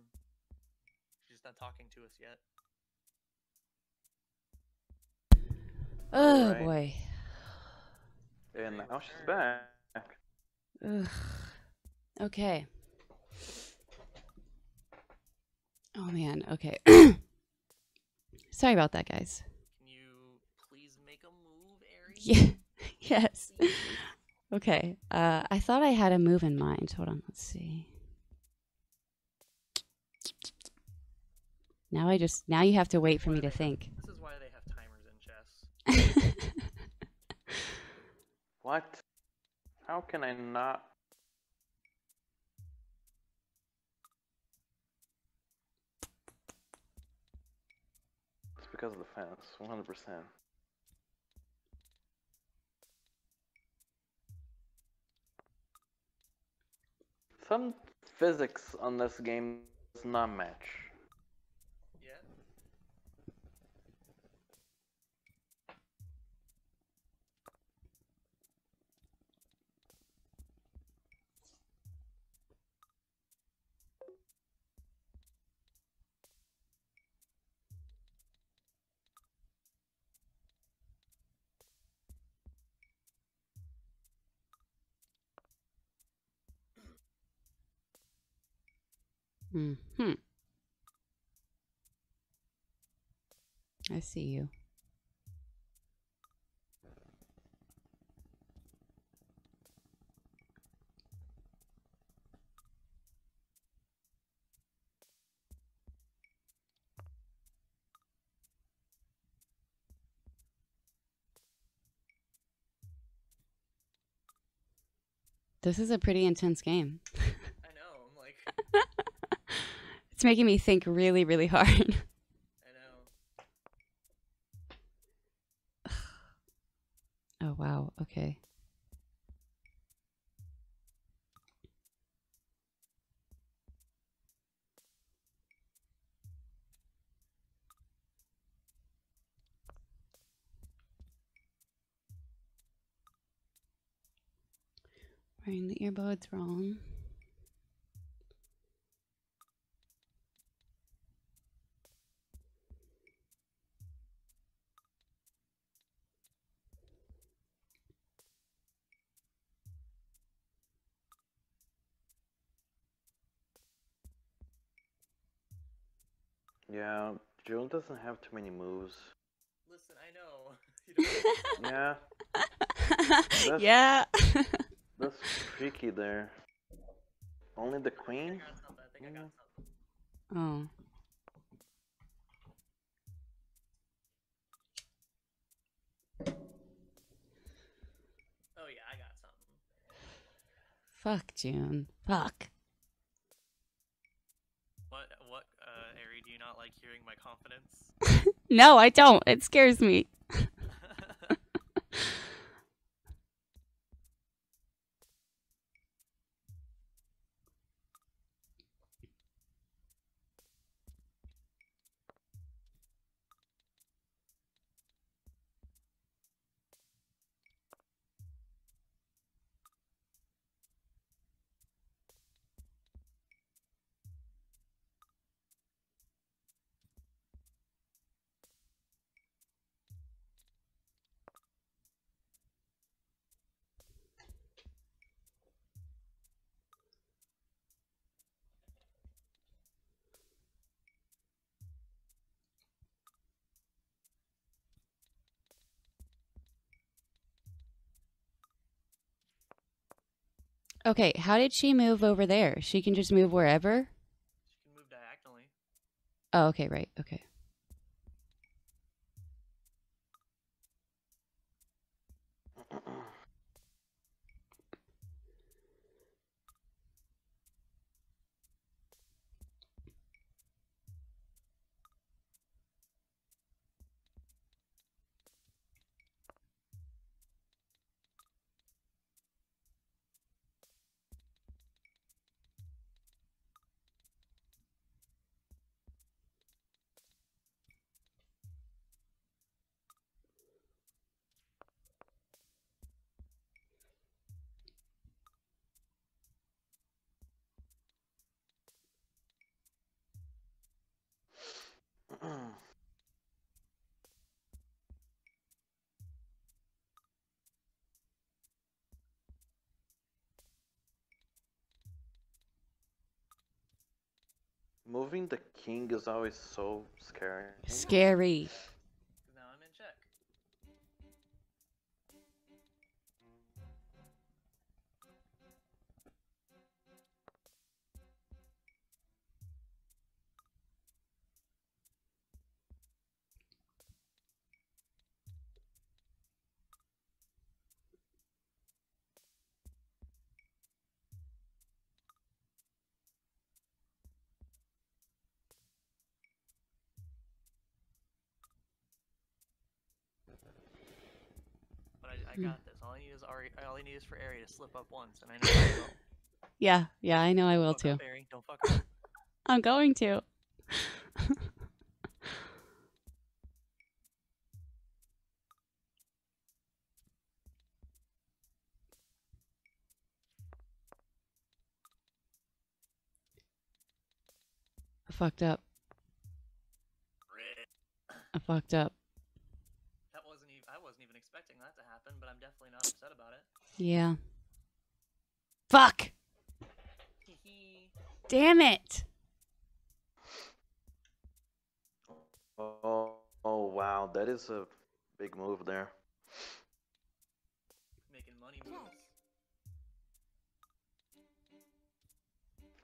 She's not talking to us yet. Oh Alright. boy. And Okay, now she's back. Ugh. Okay. Oh man. Okay. <clears throat> Sorry about that, guys. Can you please make a move, Aries? Yeah. <laughs> yes. Okay. Uh, I thought I had a move in mind. Hold on. Let's see. Now I just now you have to wait for me to think. This is why they have timers in chess. <laughs> What? How can I not? It's because of the fence, 100%. Some physics on this game does not match. Hmm. I see you. This is a pretty intense game. <laughs> It's making me think really, really hard. I <laughs> know. oh wow. Okay. Wearing the earbuds wrong. Yeah, June doesn't have too many moves. Listen, I know. <laughs> You don't- <laughs> Yeah, <laughs> yeah. that's tricky there. Only the queen? got something. I think I got oh. something. oh. Oh yeah, I got something. Fuck June. Fuck. What? What? Uh, Ari, do you not like hearing my confidence? <laughs> No, I don't. It scares me. <laughs> Okay, how did she move over there? She can just move wherever? she can move diagonally. Oh, okay, right. Okay. Moving the king is always so scary. Scary. I, Hmm. got this. All I need is Ari. All I need is for Ari to slip up once, and I know I will. <laughs> Yeah, yeah, I know I will Fuck too. up, Ari. Don't fuck up. <laughs> I'm going to. <laughs> I fucked up. I fucked up. Yeah. Fuck! Damn it! Oh, oh wow, that is a big move there. Making money moves.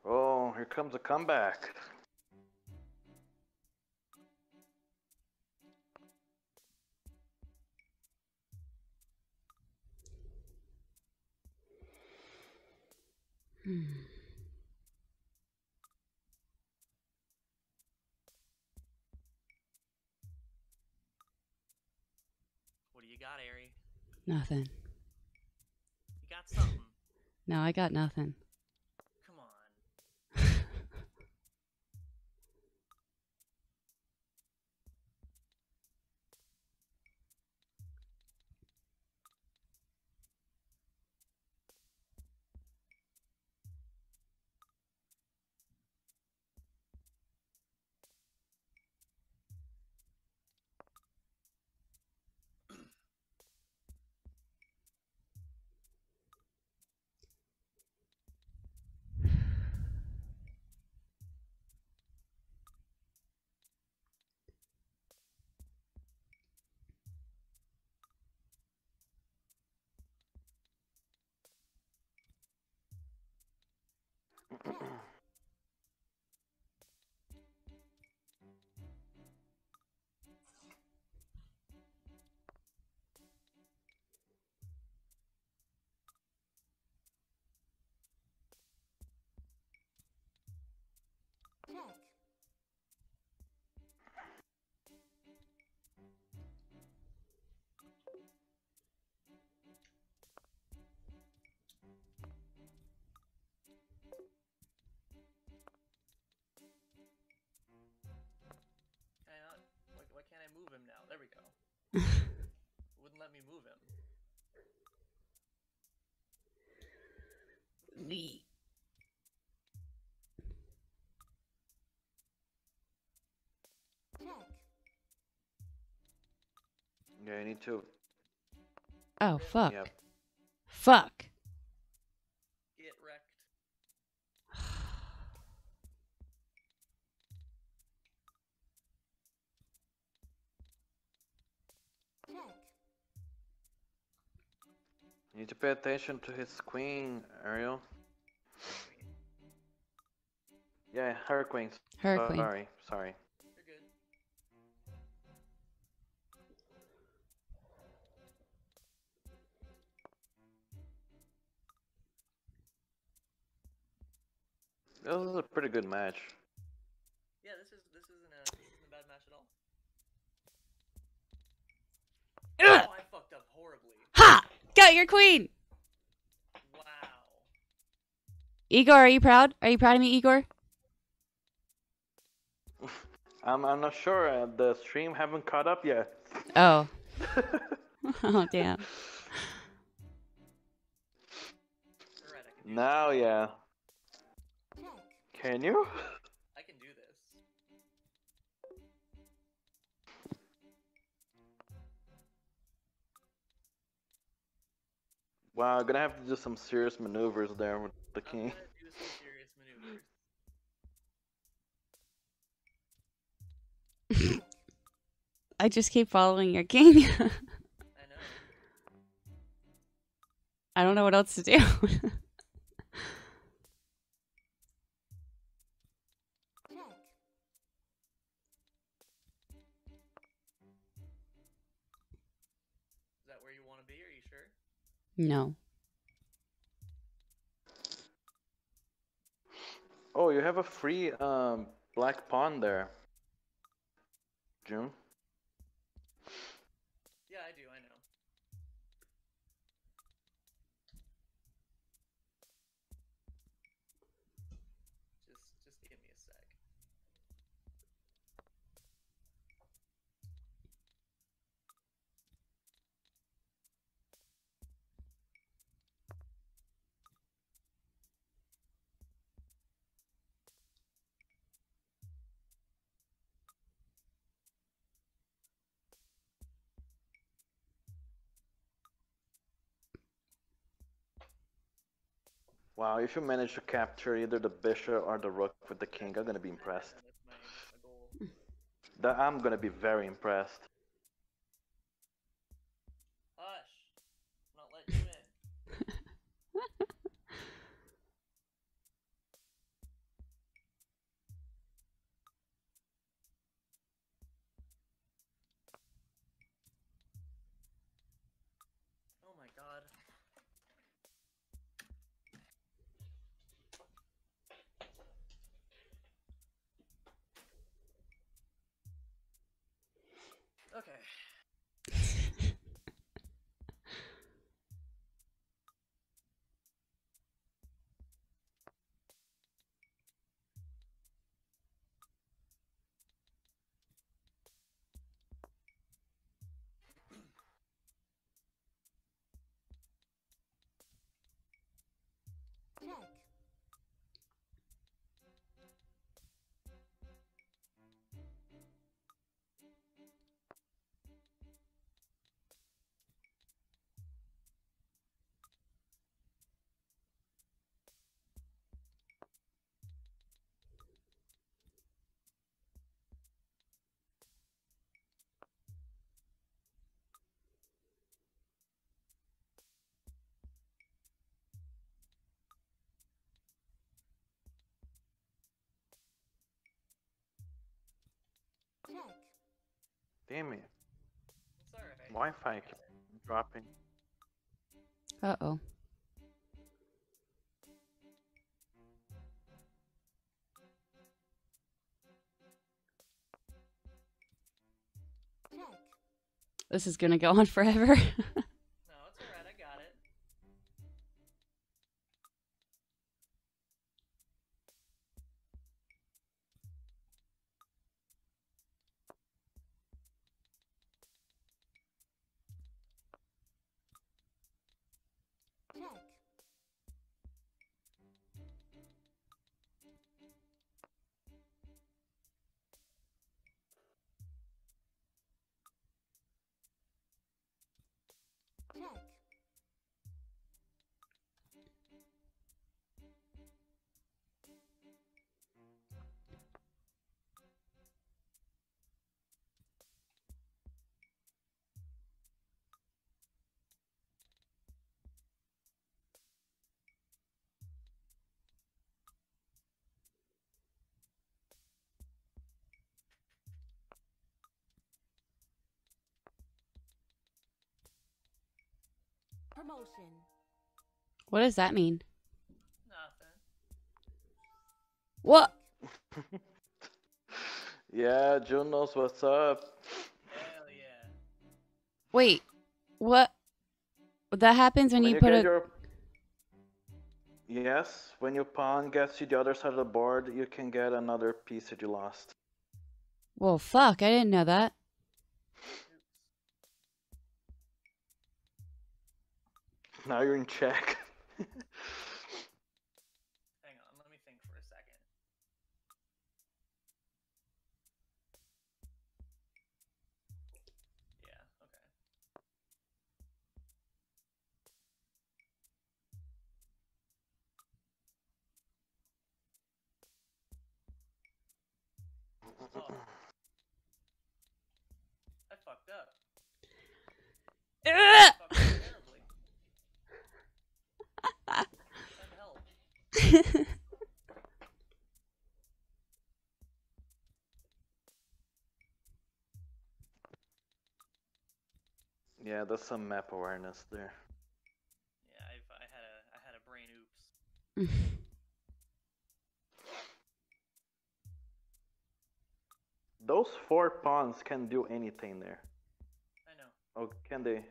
Oh, here comes a comeback. Hmm. What do you got, Ari? Nothing. You got something. No, I got nothing. <laughs> Wouldn't let me move him. Check. Yeah, you need to. Oh, fuck. Yep. Fuck. You need to pay attention to his queen, Ariel. Yeah, her queen. Her Oh, queen. Sorry, sorry. You're good. This was a pretty good match. Yeah, this is this isn't a this isn't a bad match at all. Ugh! Oh, I fucked up horribly. Ha! Got your queen! Wow. Igor, are you proud? Are you proud of me, Igor? <laughs> I'm I'm not sure. Uh, the stream haven't caught up yet. Oh. <laughs> <laughs> oh, damn. You're right. I can do now, yeah. Can you? Wow, I'm gonna have to do some serious maneuvers there with the I'm king. gonna do some serious maneuvers. <laughs> I just keep following your king. I know. <laughs> I don't know what else to do. <laughs> no. Oh, you have a free um black pawn there. June. Wow, if you manage to capture either the bishop or the rook with the king, I'm gonna be impressed. That's my, my goal. That I'm gonna be very impressed. Damn it. It's alright. Wi-Fi keeps dropping. Uh oh. Check. This is gonna go on <laughs> forever. Promotion. what does that mean? Nothing. What? <laughs> Yeah, June knows what's up. Hell yeah. Wait. What? That happens when, you, put a. your Yes, when your pawn gets you the other side of the board, you can get another piece that you lost. Well, fuck. I didn't know that. Now you're in check. <laughs> Hang on. Let me think for a second. Yeah. Okay. Oh. I fucked up. Ugh! I fucked up terribly. Send help. Yeah, there's some map awareness there. Yeah, I've, I had a I had a brain oops. <laughs> Those four pawns can do anything there. I know. Oh, can they?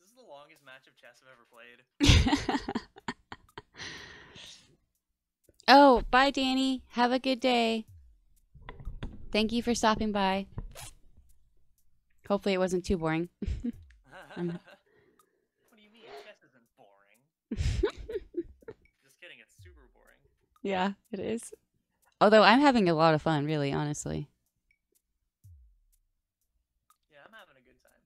This is the longest match of chess I've ever played. <laughs> oh, bye, Danny. Have a good day. Thank you for stopping by. Hopefully, it wasn't too boring. <laughs> what do you mean? Chess isn't boring. <laughs> Just kidding, it's super boring. yeah, it is. Although I'm having a lot of fun, really, honestly. Yeah, I'm having a good time.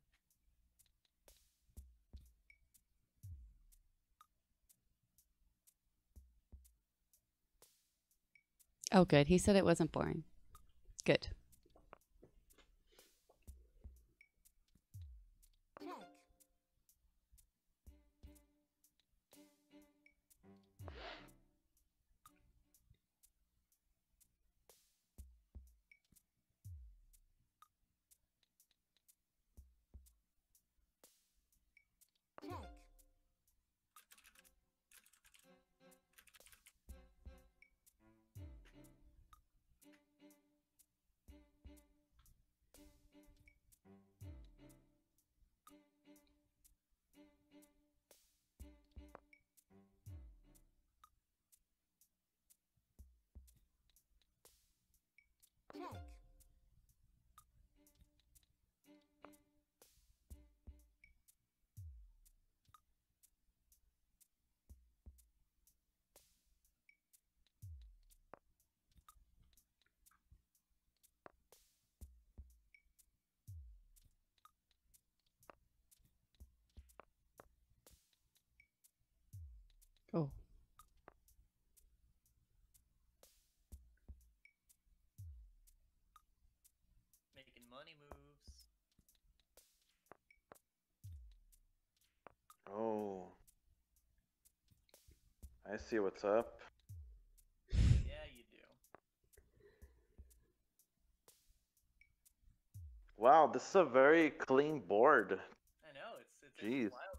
Oh, good. He said it wasn't boring. Good. Oh. Making money moves. Oh. I see what's up. Yeah, you do. Wow, this is a very clean board. I know it's it's, it's Jeez.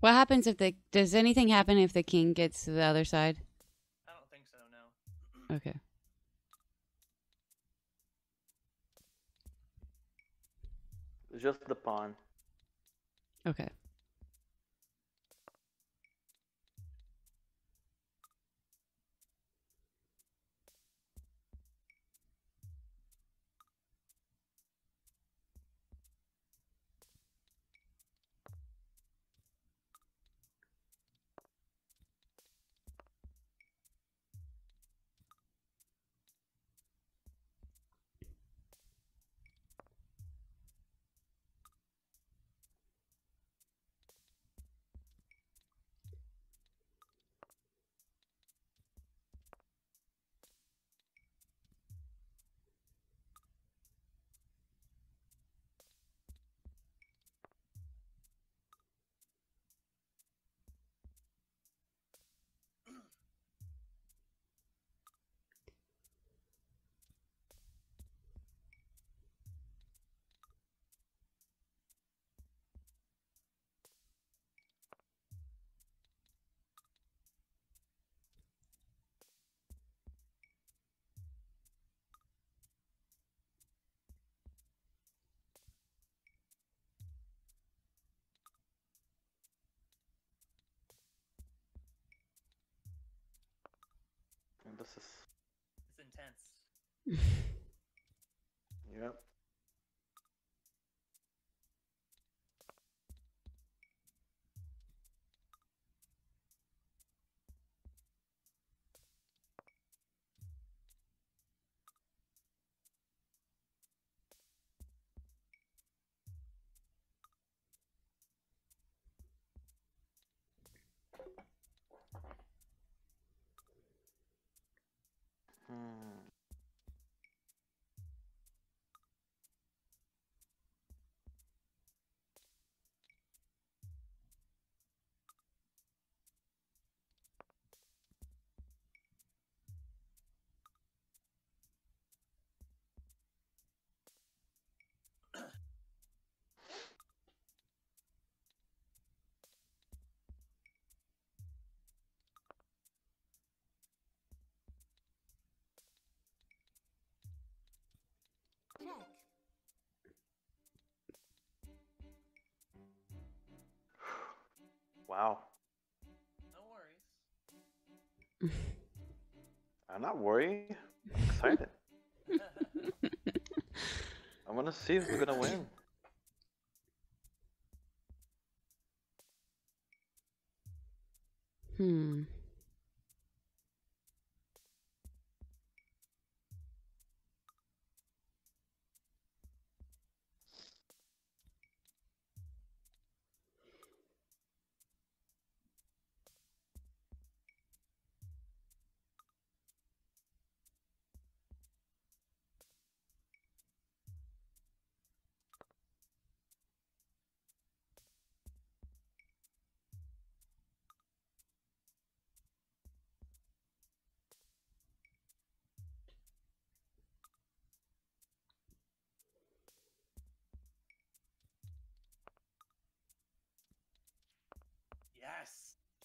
What happens if the does anything happen if the king gets to the other side? I don't think so. No. Okay. Just the pawn. Okay. And this is. It's intense. <laughs> Yep. Wow. No worries. <laughs> I'm not worried. I'm excited. I want to see who's gonna win. Hmm.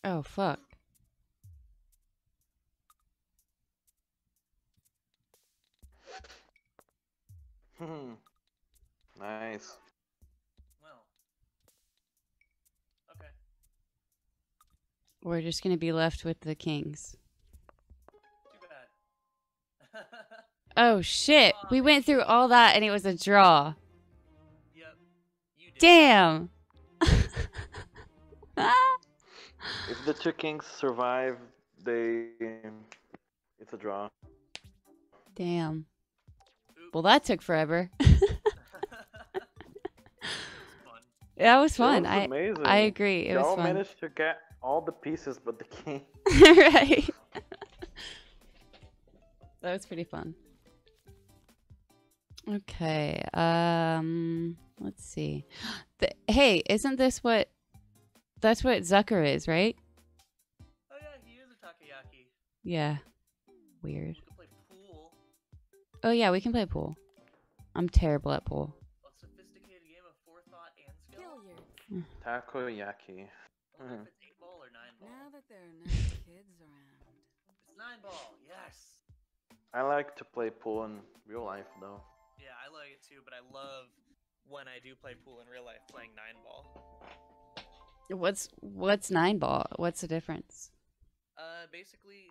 Oh fuck. Hmm. nice. Well. Okay. We're just gonna be left with the kings. Too bad. <laughs> Oh shit. We went through all that and it was a draw. yep. You did. Damn. <laughs> <laughs> If the two kings survive, they it's a draw. Damn. Well, that took forever. <laughs> That was fun. It was I amazing. I agree. It was Y'all fun. managed to get all the pieces but the king. <laughs> <laughs> right. that was pretty fun. Okay. Um. Let's see. Th- hey, isn't this what? That's what Zucker is, right? Oh yeah, he is a takoyaki. Yeah. Weird. We can play pool. Oh yeah, we can play pool. I'm terrible at pool. A sophisticated game of forethought and skill. Billiards. Hmm. Takoyaki. I wonder if it's eight ball or nine ball. Now that there are no <laughs> kids around. It's nine ball. Yes. I like to play pool in real life though. Yeah, I like it too, but I love when I do play pool in real life playing nine ball. What's what's nine ball? What's the difference? Uh, basically,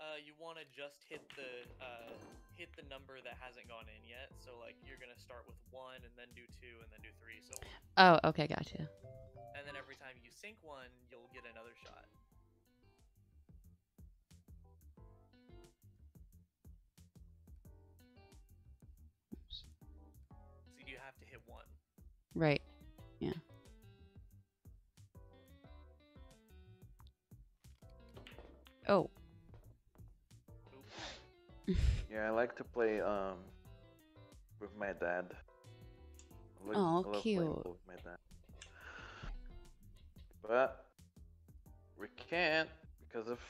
uh, you want to just hit the uh, hit the number that hasn't gone in yet. So like you're gonna start with one and then do two and then do three. So Oh, okay, gotcha. and then every time you sink one, you'll get another shot. So you have to hit one. Right. Oh. <laughs> Yeah, I like to play um with my dad. I like- Aw, I love cute. with my dad. But we can't because of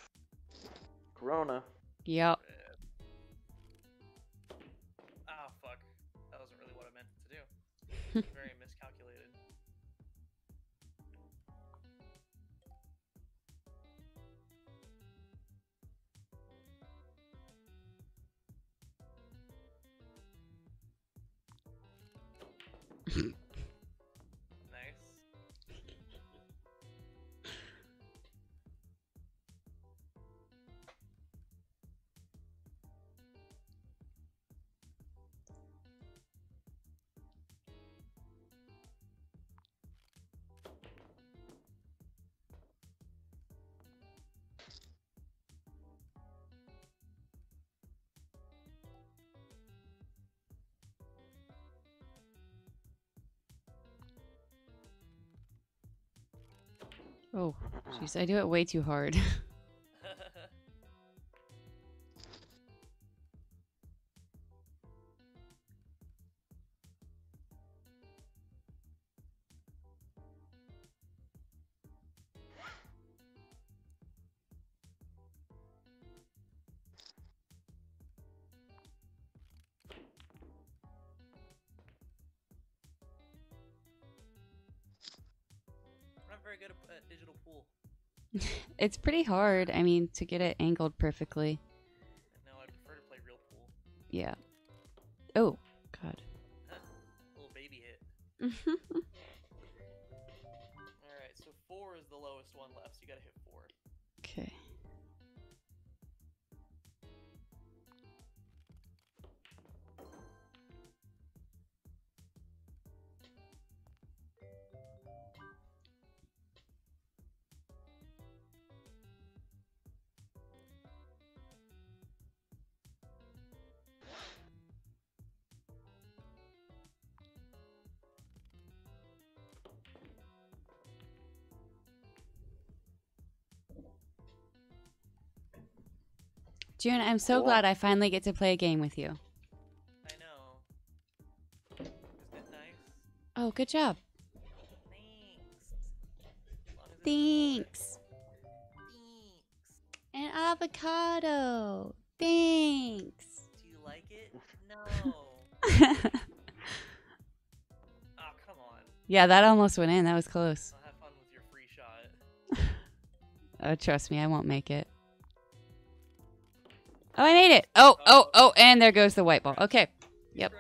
Corona. Yep. Ah, fuck. That wasn't really what I meant to do. <laughs> Very Oh, jeez, I do it way too hard. <laughs> it's pretty hard. I mean, to get it angled perfectly. No, I prefer to play real pool. Yeah. Oh, God. Little baby hit. <laughs> June, I'm so Cool. glad I finally get to play a game with you. I know. Isn't it nice? Oh, good job. Thanks. As long as it's Thanks. An avocado. Thanks. Do you like it? No. <laughs> Ah, come on. yeah, that almost went in. That was close. I'll have fun with your free shot. Uh, <laughs> trust me, I won't make it. Oh, I made it. Oh, oh, oh, and there goes the white ball. Okay, Yep.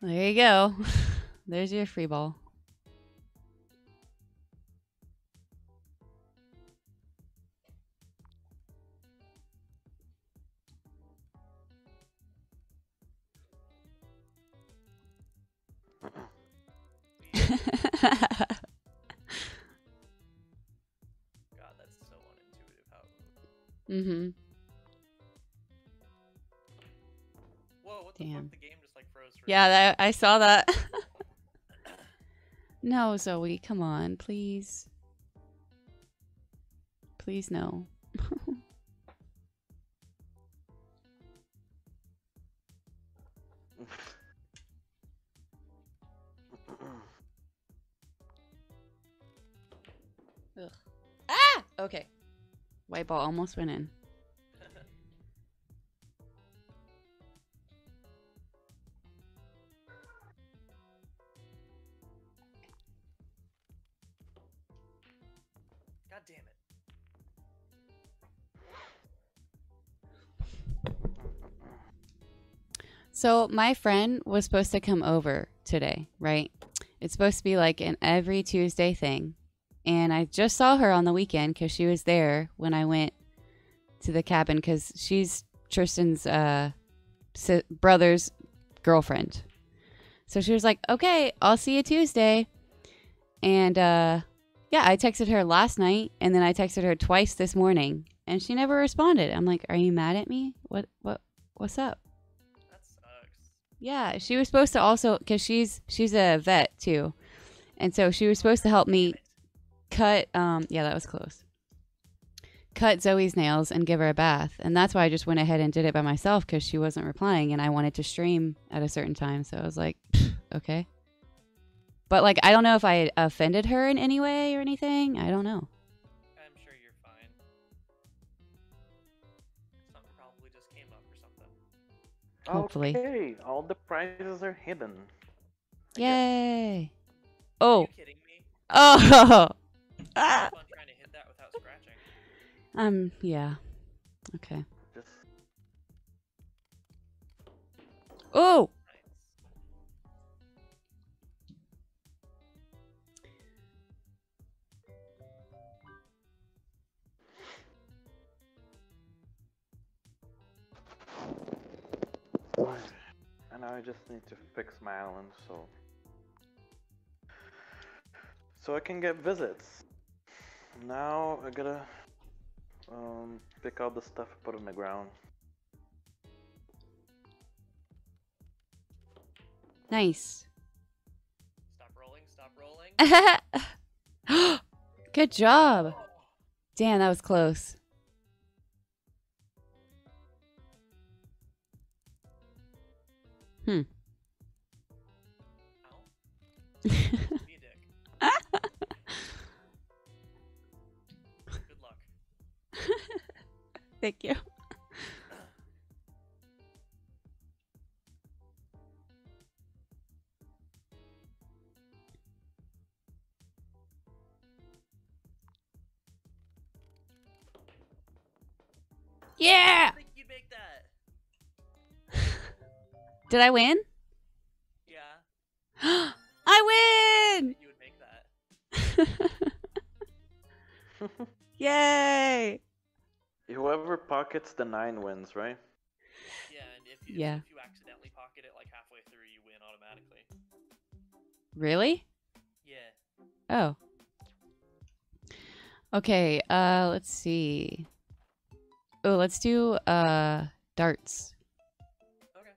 There you go. <laughs> There's your free ball. <laughs> mm-hmm. Whoa, what the Damn. fuck? The game just like froze for Yeah, that, I saw that. <laughs> no, Zoe, come on, please. Please, no. <laughs> ah! Okay. White ball almost went in. <laughs> God damn it. So my friend was supposed to come over today, right? It's supposed to be like an every Tuesday thing. And I just saw her on the weekend because she was there when I went to the cabin because she's Tristan's uh, si- brother's girlfriend. So she was like, okay, I'll see you Tuesday. And uh, yeah, I texted her last night and then I texted her twice this morning and she never responded. I'm like, are you mad at me? What, what, what's up? That sucks. Yeah, she was supposed to also because she's she's a vet too, and so she was supposed to help me. Cut. Um, yeah, that was close. Cut Zoe's nails and give her a bath, and that's why I just went ahead and did it by myself because she wasn't replying, and I wanted to stream at a certain time. So I was like, okay. But like, I don't know if I offended her in any way or anything. I don't know. I'm sure you're fine. Something probably just came up or something. Hopefully. Okay, all the prizes are hidden. I guess. Yay! Are Oh, you kidding me? oh, <laughs> ah. Fun trying to hit that without scratching. um, yeah. Okay. Just Oh, and now I just need to fix my island so so I can get visits. Now I gotta um pick out the stuff I put in the ground. nice. Stop rolling, stop rolling. <laughs> Good job. Damn, that was close. Hmm. <laughs> Thank you. Yeah! I think you'd make that. <laughs> Did I win? Yeah, <gasps> I win! you would make that. <laughs> Yay! Whoever pockets the nine wins, right? Yeah, and if you, Yeah. if you accidentally pocket it like halfway through, you win automatically. Really? Yeah. Oh. Okay, uh let's see. Oh, let's do uh darts. Okay.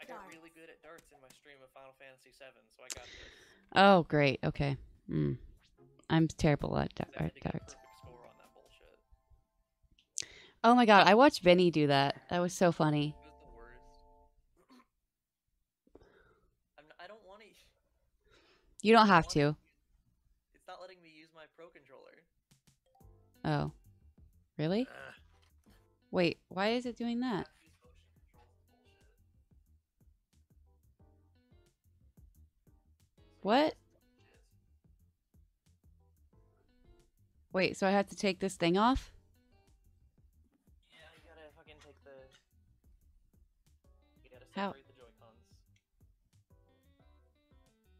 I got Darts. really good at darts in my stream of Final Fantasy VII, so I got this. Oh, great. Okay. Mm. I'm terrible at, da- 'cause I had at to get a darts. Oh my god, I watched Vinny do that. That was so funny. It was the worst. I'm n- I don't want to. You don't have to. It's not letting me use my pro controller. Oh. Really? Ah. Wait, why is it doing that? Use motion controls is bullshit. What? Wait, so I have to take this thing off? How- separate the Joy Cons.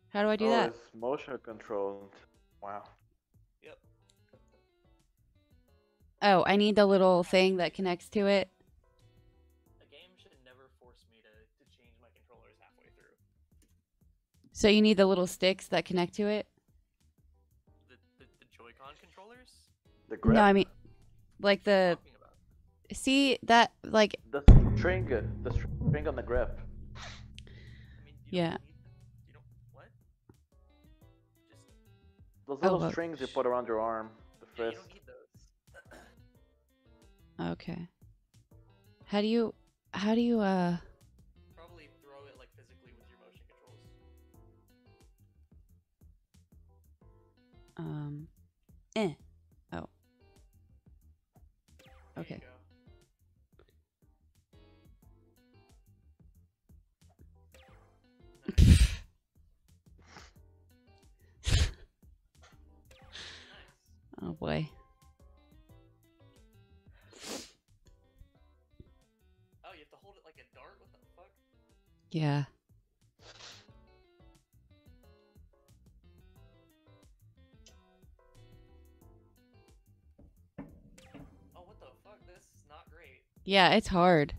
How do I do oh, that? It's motion controlled. Wow. Yep. Oh, I need the little thing that connects to it. The game should never force me to, to change my controllers halfway through. So you need the little sticks that connect to it? The the, the Joy-Con controllers? The grip. No, I mean like What are you the see that like the string. The string on the grip. I mean, Yeah. Need, you don't? Just Those Oh, little well, strings you put around your arm. The yeah, fist. don't need those. okay. How do you how do you uh Probably throw it like physically with your motion controls. um eh. Oh. Okay. Oh boy. Oh, you have to hold it like a dart? What the fuck? Yeah. Oh, what the fuck? This is not great. Yeah, it's hard.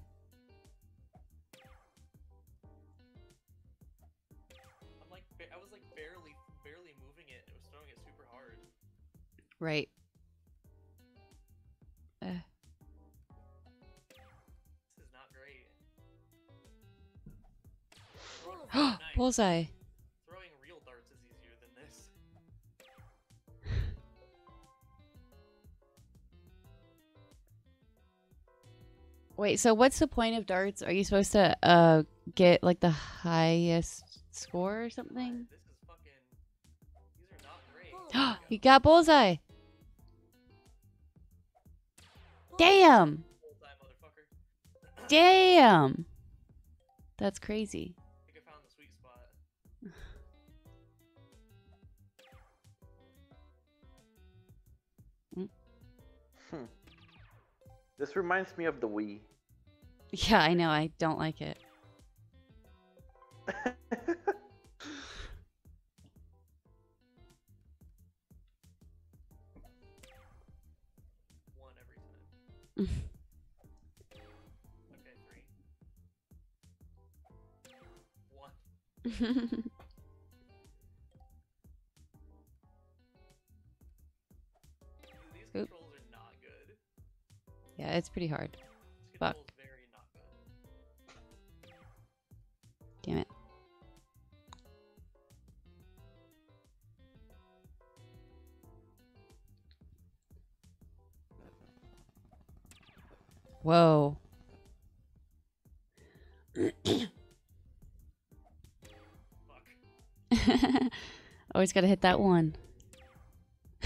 Right. Uh, This is not great. Bullseye. <gasps> Throwing real darts is easier than this. Wait, so what's the point of darts? Are you supposed to uh get like the highest score or something? This is fucking. These are not great. <gasps> You got bullseye. Damn. Motherfucker. Damn. That's crazy. I think I found the sweet spot. <sighs> Hmm. This reminds me of the Wii. Yeah, I know. I don't like it. <laughs> These <laughs> Oop. controls are not good. yeah, it's pretty hard. Fuck. Damn it. Whoa. <clears throat> <laughs> Always gotta hit that one. <laughs>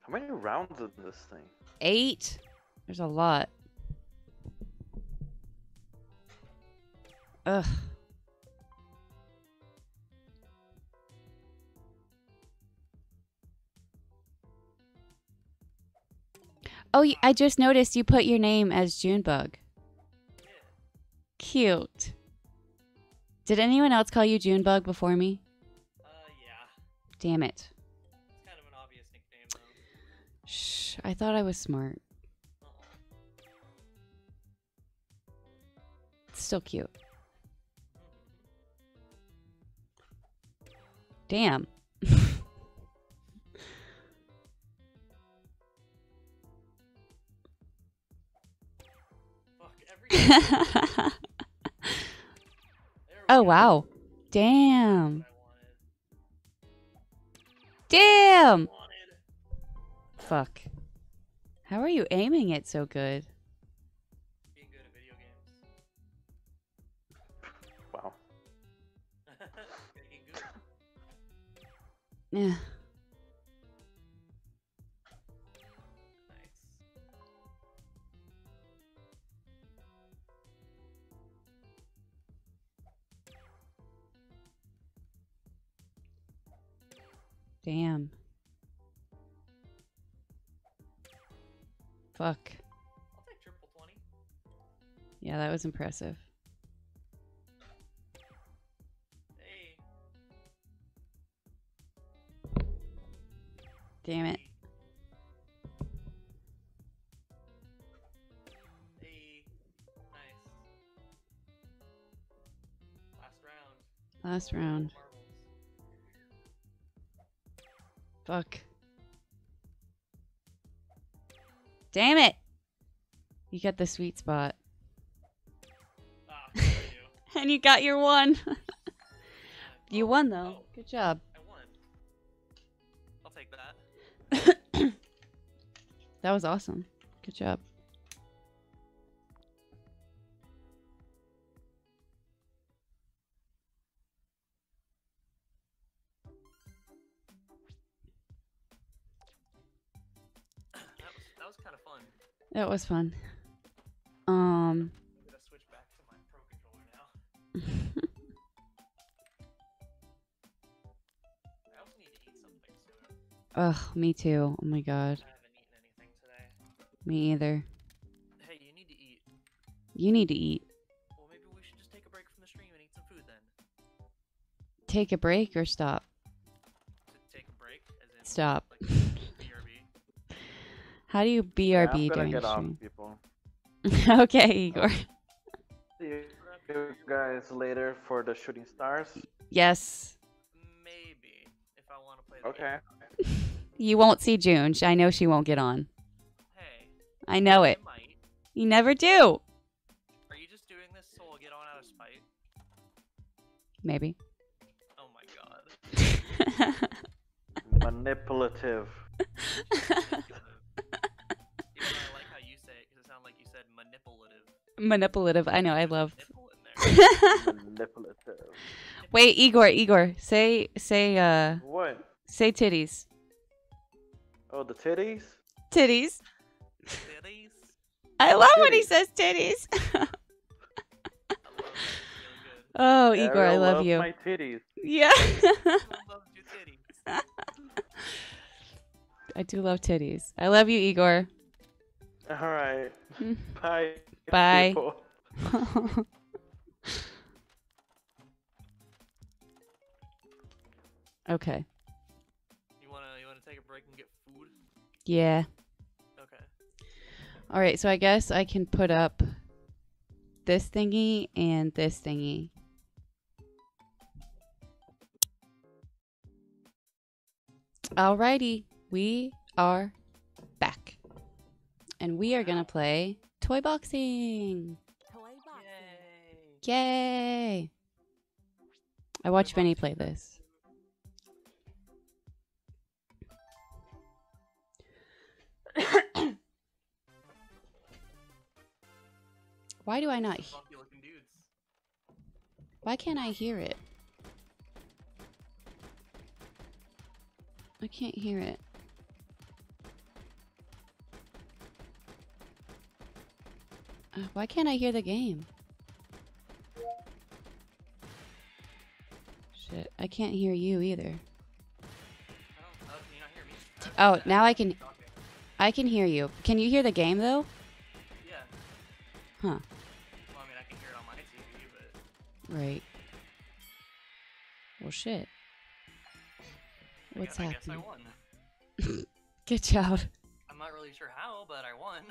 How many rounds is this thing? Eight? There's a lot. Ugh. Oh, I just noticed you put your name as Junebug. Cute. Did anyone else call you Junebug before me? Uh, yeah. Damn it. It's kind of an obvious nickname, though. Shh, I thought I was smart. It's still cute. Mhm. Damn. <laughs> <laughs> oh, wow. Damn. Damn. I wanted. Wanted. Fuck. How are you aiming it so good? Being good at video games. Wow. <laughs> Yeah. Damn. Fuck. Yeah, that was impressive. Hey. Damn it. Last round. Last round. Fuck. Damn it! You got the sweet spot. Ah, what did I do? And you got your one. <laughs> you Oh, won though. oh, Good job. I won. I'll take that. <coughs> That was awesome. Good job. To was fun. Um, soon. <laughs> Ugh, me too. Oh my god. I haven't eaten anything today. Me either. Hey, you need to eat. You need to eat. Well, maybe we should just take a break from the stream and eat some food then. Take a break or stop. To take a break, as in Stop. Like BRB. How do you BRB I'm during get off, stream? people. <laughs> okay, Igor. See you guys later for the shooting stars. Yes. Maybe if I want to play. Okay. Game. You won't see June. I know she won't get on. Hey, I know I it. might. You never do. Are you just doing this so we'll get on out of spite? Maybe. Oh my god. <laughs> Manipulative. <laughs> manipulative. Manipulative. I know. I love. Nipple in there. Manipulative. Wait, Igor. Igor. Say. Say. Uh. What? Say titties. Oh, the titties? Titties. Titties. I love when he says titties. <laughs> I love it. Really good. oh, Igor, I love loves you. My titties. Yeah. Everyone loves your titties. <laughs> I do love titties. I love you, Igor. All right. Bye. Bye. <laughs> okay. You wanna you wanna take a break and get food? Yeah. Okay. All right. So I guess I can put up this thingy and this thingy. Alrighty, we are back. And we are gonna play toy boxing. Toy boxing. Yay. Yay! I watched Benny play this. Why do I not? he- Funky looking dudes. Why can't I hear it? I can't hear it. Uh, why can't I hear the game? Shit, I can't hear you either. Oh, can you not hear me? Oh, now I can. I can hear you. Can you hear the game though? Yeah. Huh. Well, I mean, I can hear it on my TV, but Right. Well, shit. I What's guess, I guess I happening? won. <laughs> Good job. I'm not really sure how, but I won.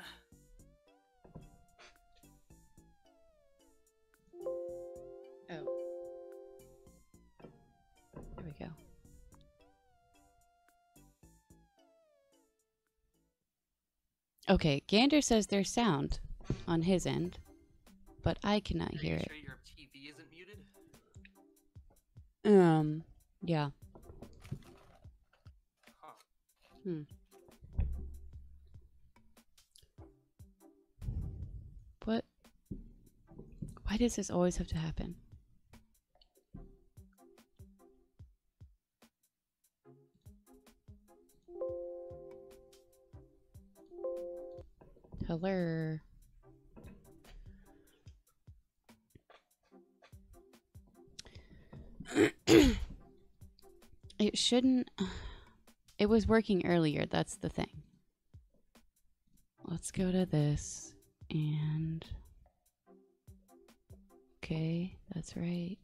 Okay, Gander says there's sound on his end, but I cannot Are hear you it. sure your TV isn't muted? Um, yeah. Huh. Hmm. What? Why does this always have to happen? Hello. <clears throat> it shouldn't. It was working earlier. That's the thing. Let's go to this and. Okay, that's right.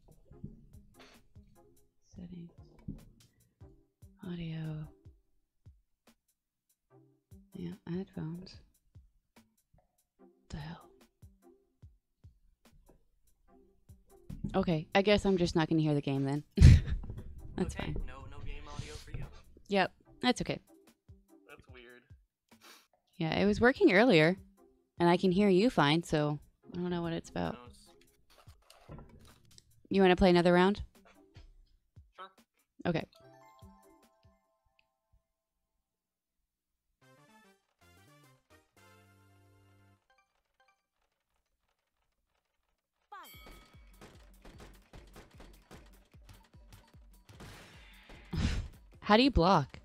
Settings. Audio. Yeah, headphones. The hell? Okay, I guess I'm just not gonna hear the game then. <laughs> that's okay, fine. no no game audio for you. Yep, that's okay. That's weird. Yeah, it was working earlier, and I can hear you fine, so I don't know what it's about. You want to play another round? Sure. Okay. How do you block?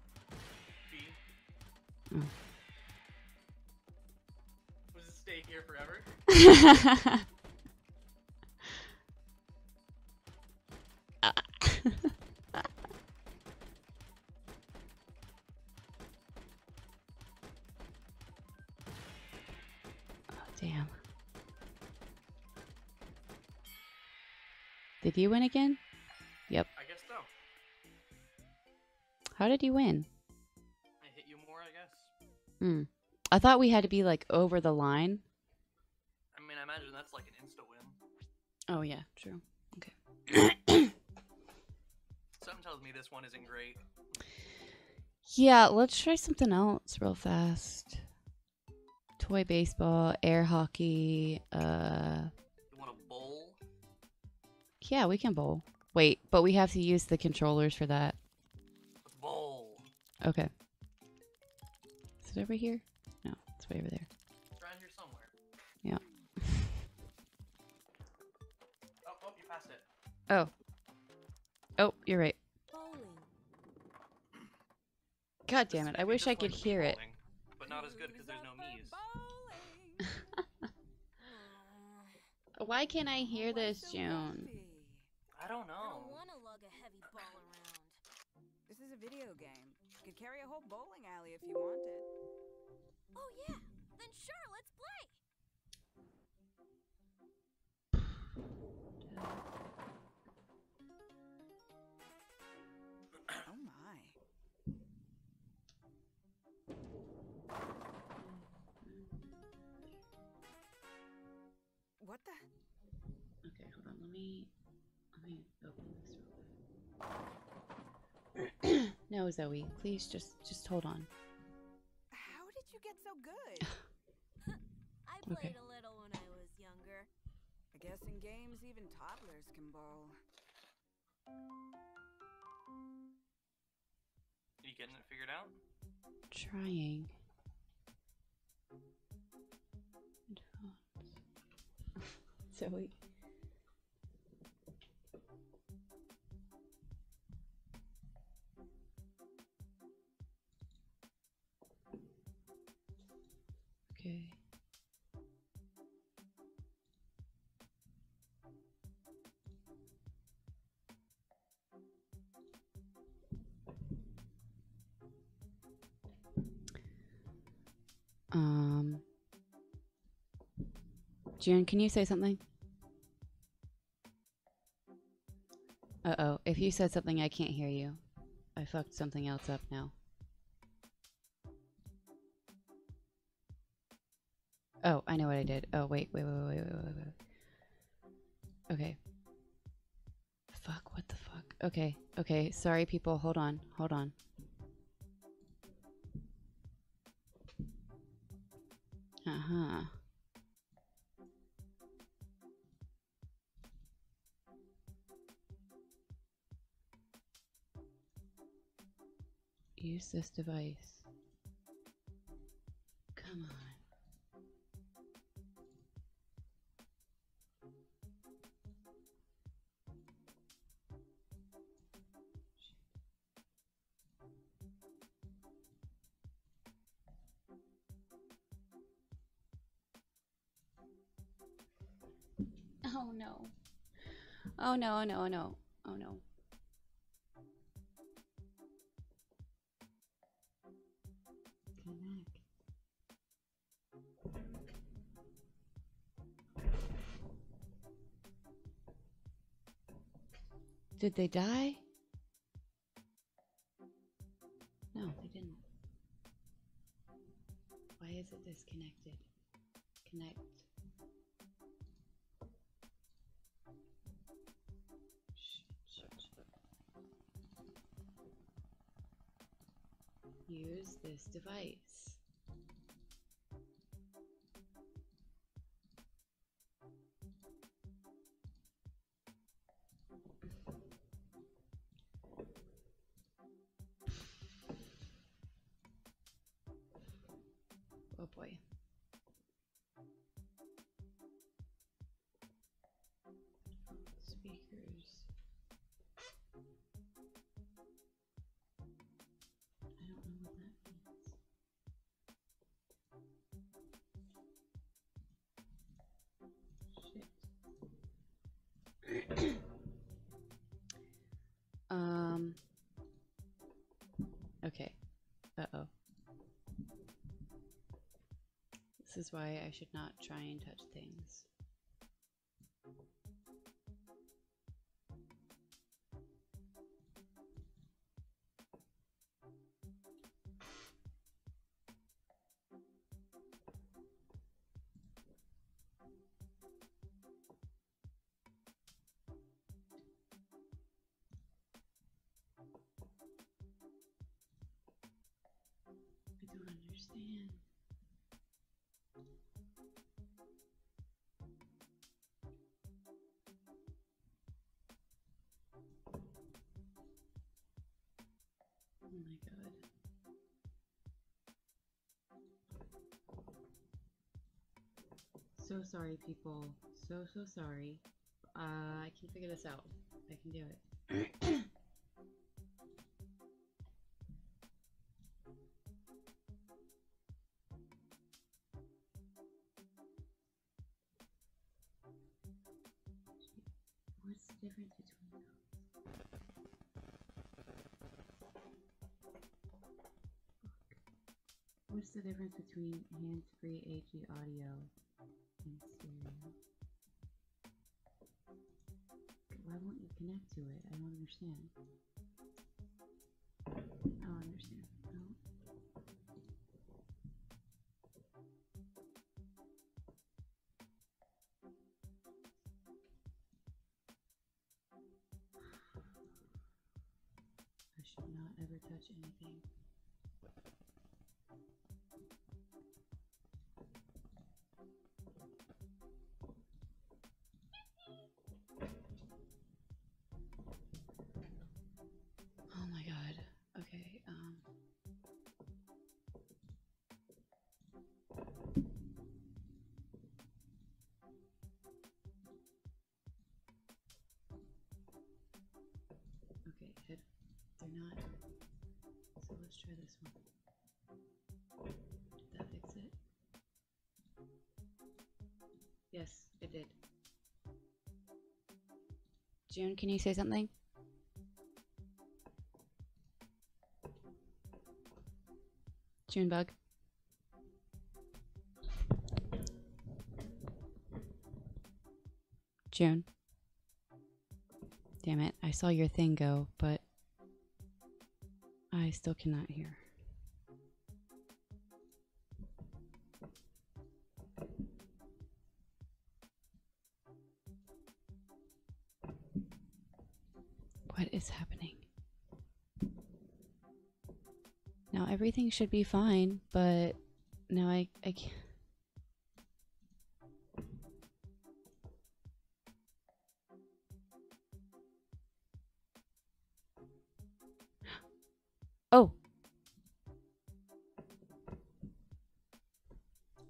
Oh. Was it stay here forever? Damn. Did you win again? How did you win? I hit you more, I guess. Hmm. I thought we had to be like over the line. I mean, I imagine that's like an insta win. Oh yeah, true. Okay. <coughs> Something tells me this one isn't great. Yeah, let's try something else real fast. Toy baseball, air hockey, uh You want a bowl? yeah, we can bowl. Wait, but we have to use the controllers for that. A bowl. Okay. Is it over here? No, it's way over there. It's around here somewhere. Yeah. Oh, oh, you passed it. Oh. Oh, you're right. God damn it. I wish I could hear it. But not as good because there's no me's. <laughs> Why can't I hear this, June? I don't I don't know. want to lug a heavy ball around. This is a video game. You could carry a whole bowling alley if you wanted. Oh yeah, then sure, let's play. oh my. What the? Okay, hold on. Let me let me open this real quick. <clears throat> no, Zoe, please just just hold on. How did you get so good? <laughs> <laughs> I Okay. played a little when I was younger. I guess in games even toddlers can bowl. Are You getting it figured out? Trying. Headphones. <laughs> Zoe. Um. June, can you say something? Uh oh. If you said something, I can't hear you. I fucked something else up now. Oh, I know what I did. Oh, wait, wait, wait, wait, wait, wait, wait. Okay. Fuck, what the fuck? Okay, okay. Sorry, people. Hold on, hold on. Uh huh. Use this device. Come on. Oh no. Oh no, oh no, oh no, oh no. Did they die? Device. This is why I should not try and touch things. So sorry, people. So, so sorry. Uh, I can figure this out. I can do it. <clears throat> What's the difference between those? What's the difference between hands-free AG audio it? I don't understand. I don't understand. I should not ever touch anything. Not. So let's try this one. Did that fix it? Yes, it did. June, can you say something? June bug. June. Damn it, I saw your thing go, but still cannot hear. What is happening? Now everything should be fine, but now I I can't.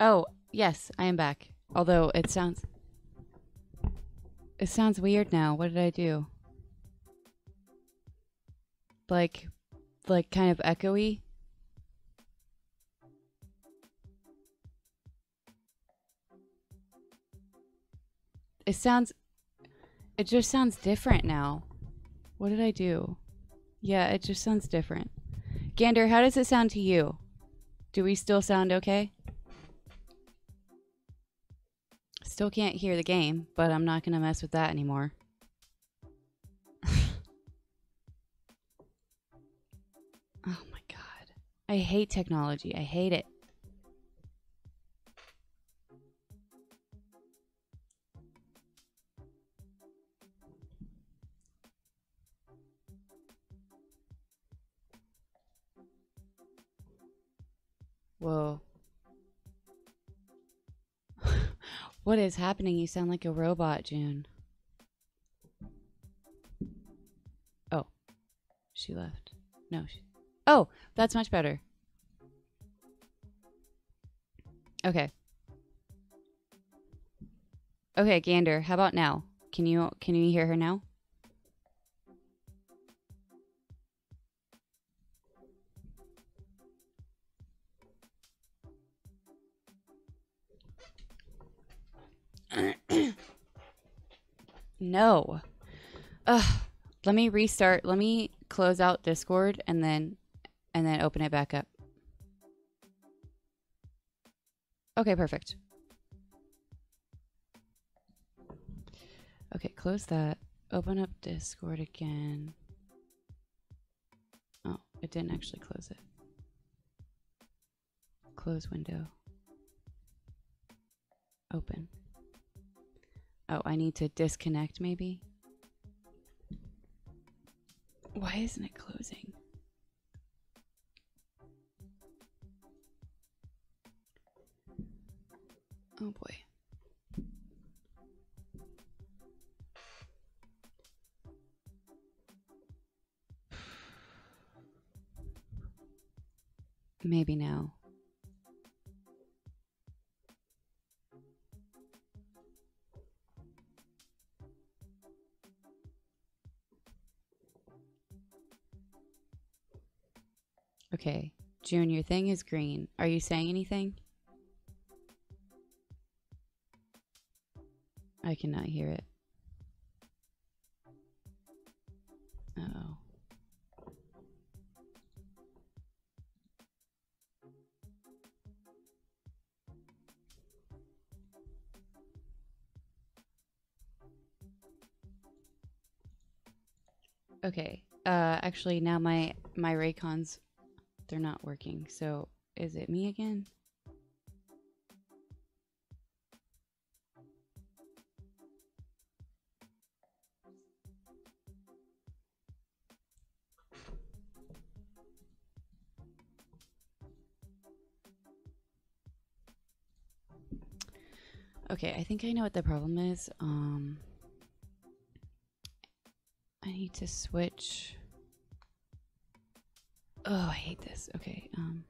Oh, yes, I am back. Although it sounds It sounds weird now. What did I do? Like like kind of echoey? It sounds it just sounds different now. What did I do? Yeah, it just sounds different. Gander, how does it sound to you? Do we still sound okay? Still can't hear the game, but I'm not going to mess with that anymore. <laughs> Oh my god. I hate technology. I hate it. Whoa. What is happening? You sound like a robot, June. Oh. She left. No. She... Oh, that's much better. Okay. Okay, Gander, how about now? Can you can you hear her now? No. Ugh. Let me restart. Let me close out Discord and then and then open it back up. Okay, perfect. Okay, close that. Open up Discord again. Oh, it didn't actually close it. Close window. Open. Oh, I need to disconnect maybe? Why isn't it closing? Oh boy. <sighs> Maybe now. Okay. June, your thing is green. Are you saying anything? I cannot hear it. Uh oh. Okay. Uh actually now my my Raycons they're not working. So is it me again? Okay, I think I know what the problem is. Um, I need to switch. Oh, I hate this. Okay. Um,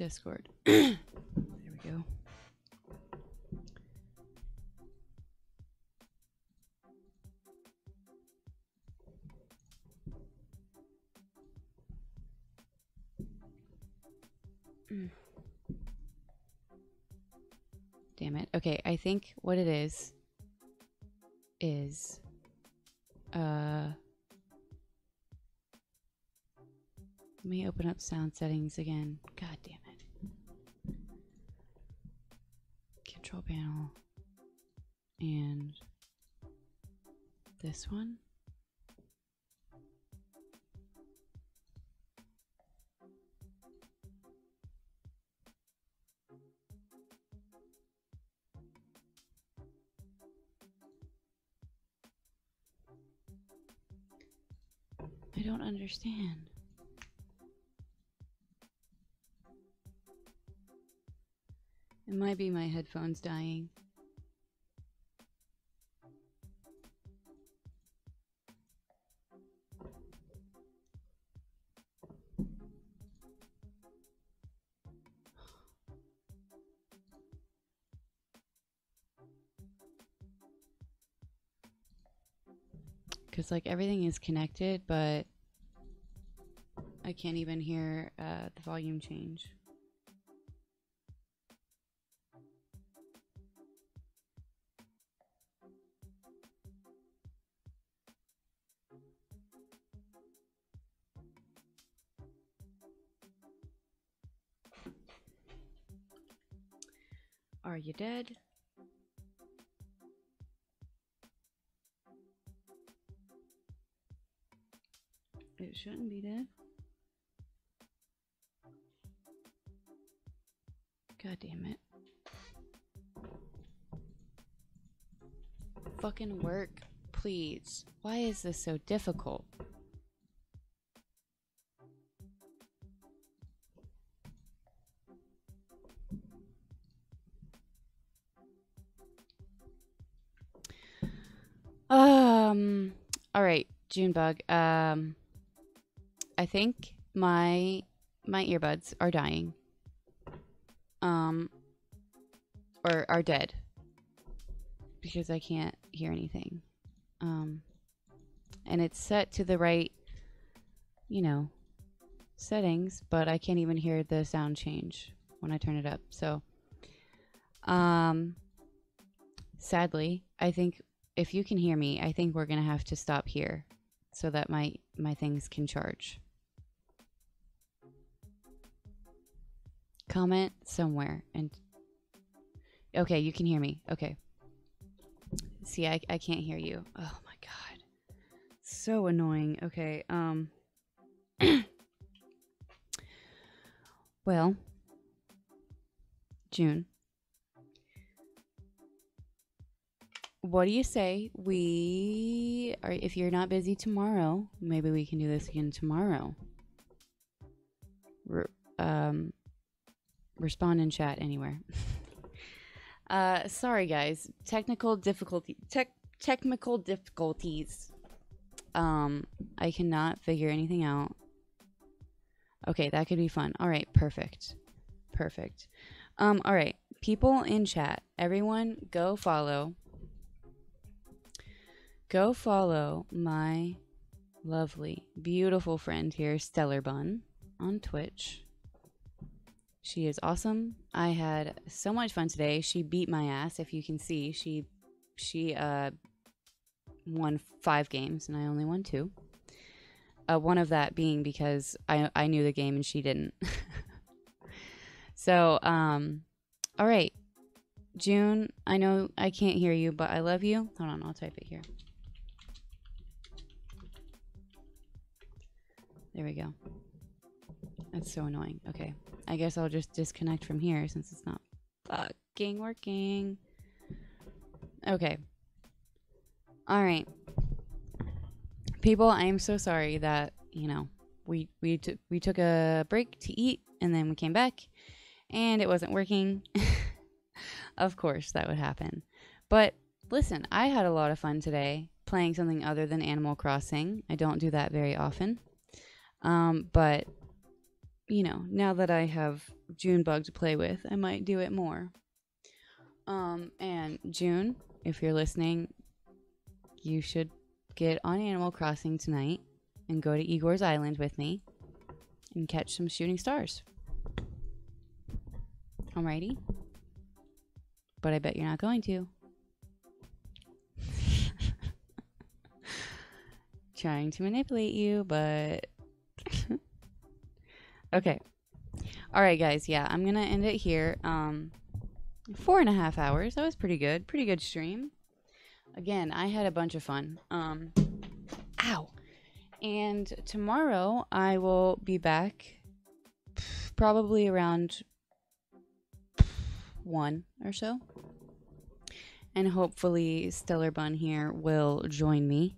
Discord. <clears throat> there we go. Mm. Damn it. Okay, I think what it is is uh let me open up sound settings again. God damn it. This one. I don't understand. It might be my headphones dying. Like everything is connected, but I can't even hear uh, the volume change. Are you dead? Shouldn't be dead. God damn it. Fucking work, please. Why is this so difficult? Um. All right, Junebug. Um. I think my my earbuds are dying. Um. Or are dead. Because I can't hear anything. Um. And it's set to the right, you know, settings, but I can't even hear the sound change when I turn it up. So, um, sadly, I think if you can hear me, I think we're gonna have to stop here so that my my things can charge. Comment somewhere and okay, you can hear me. Okay. See, I I can't hear you. Oh my god, so annoying. Okay, um. <clears throat> well, June. what do you say we are if you're not busy tomorrow maybe we can do this again tomorrow um respond in chat anywhere. <laughs> Uh sorry guys. Technical difficulty tech technical difficulties. Um i cannot figure anything out. Okay that could be fun. All right perfect. Perfect. Um all right. People in chat. Everyone go follow. Go follow my lovely, beautiful friend here, Stellar Bun, on Twitch. She is awesome. I had so much fun today. She beat my ass, if you can see. She she uh won five games and I only won two. Uh, one of that being because I I knew the game and she didn't. <laughs> so um, all right, June. I know I can't hear you, but I love you. Hold on, I'll type it here. There we go. That's so annoying. Okay. I guess I'll just disconnect from here since it's not fucking working. Okay. All right. People, I am so sorry that, you know, we we took we took a break to eat and then we came back and it wasn't working. <laughs> of course, that would happen. But listen, I had a lot of fun today playing something other than Animal Crossing. I don't do that very often. Um, but you know, now that I have Junebug to play with, I might do it more. Um, and June, if you're listening, you should get on Animal Crossing tonight and go to Igor's Island with me and catch some shooting stars. Alrighty. But I bet you're not going to. <laughs> Trying to manipulate you, but okay. All right, guys. Yeah, I'm gonna end it here. Um, four and a half hours. That was pretty good. Pretty good stream. Again, I had a bunch of fun. Um, ow. And tomorrow I will be back, probably around one or so. And hopefully, Stellar Bun here will join me.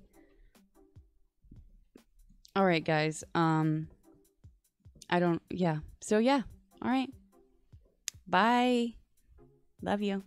All right, guys. Um, I don't, yeah. So, yeah. All right. Bye. Love you.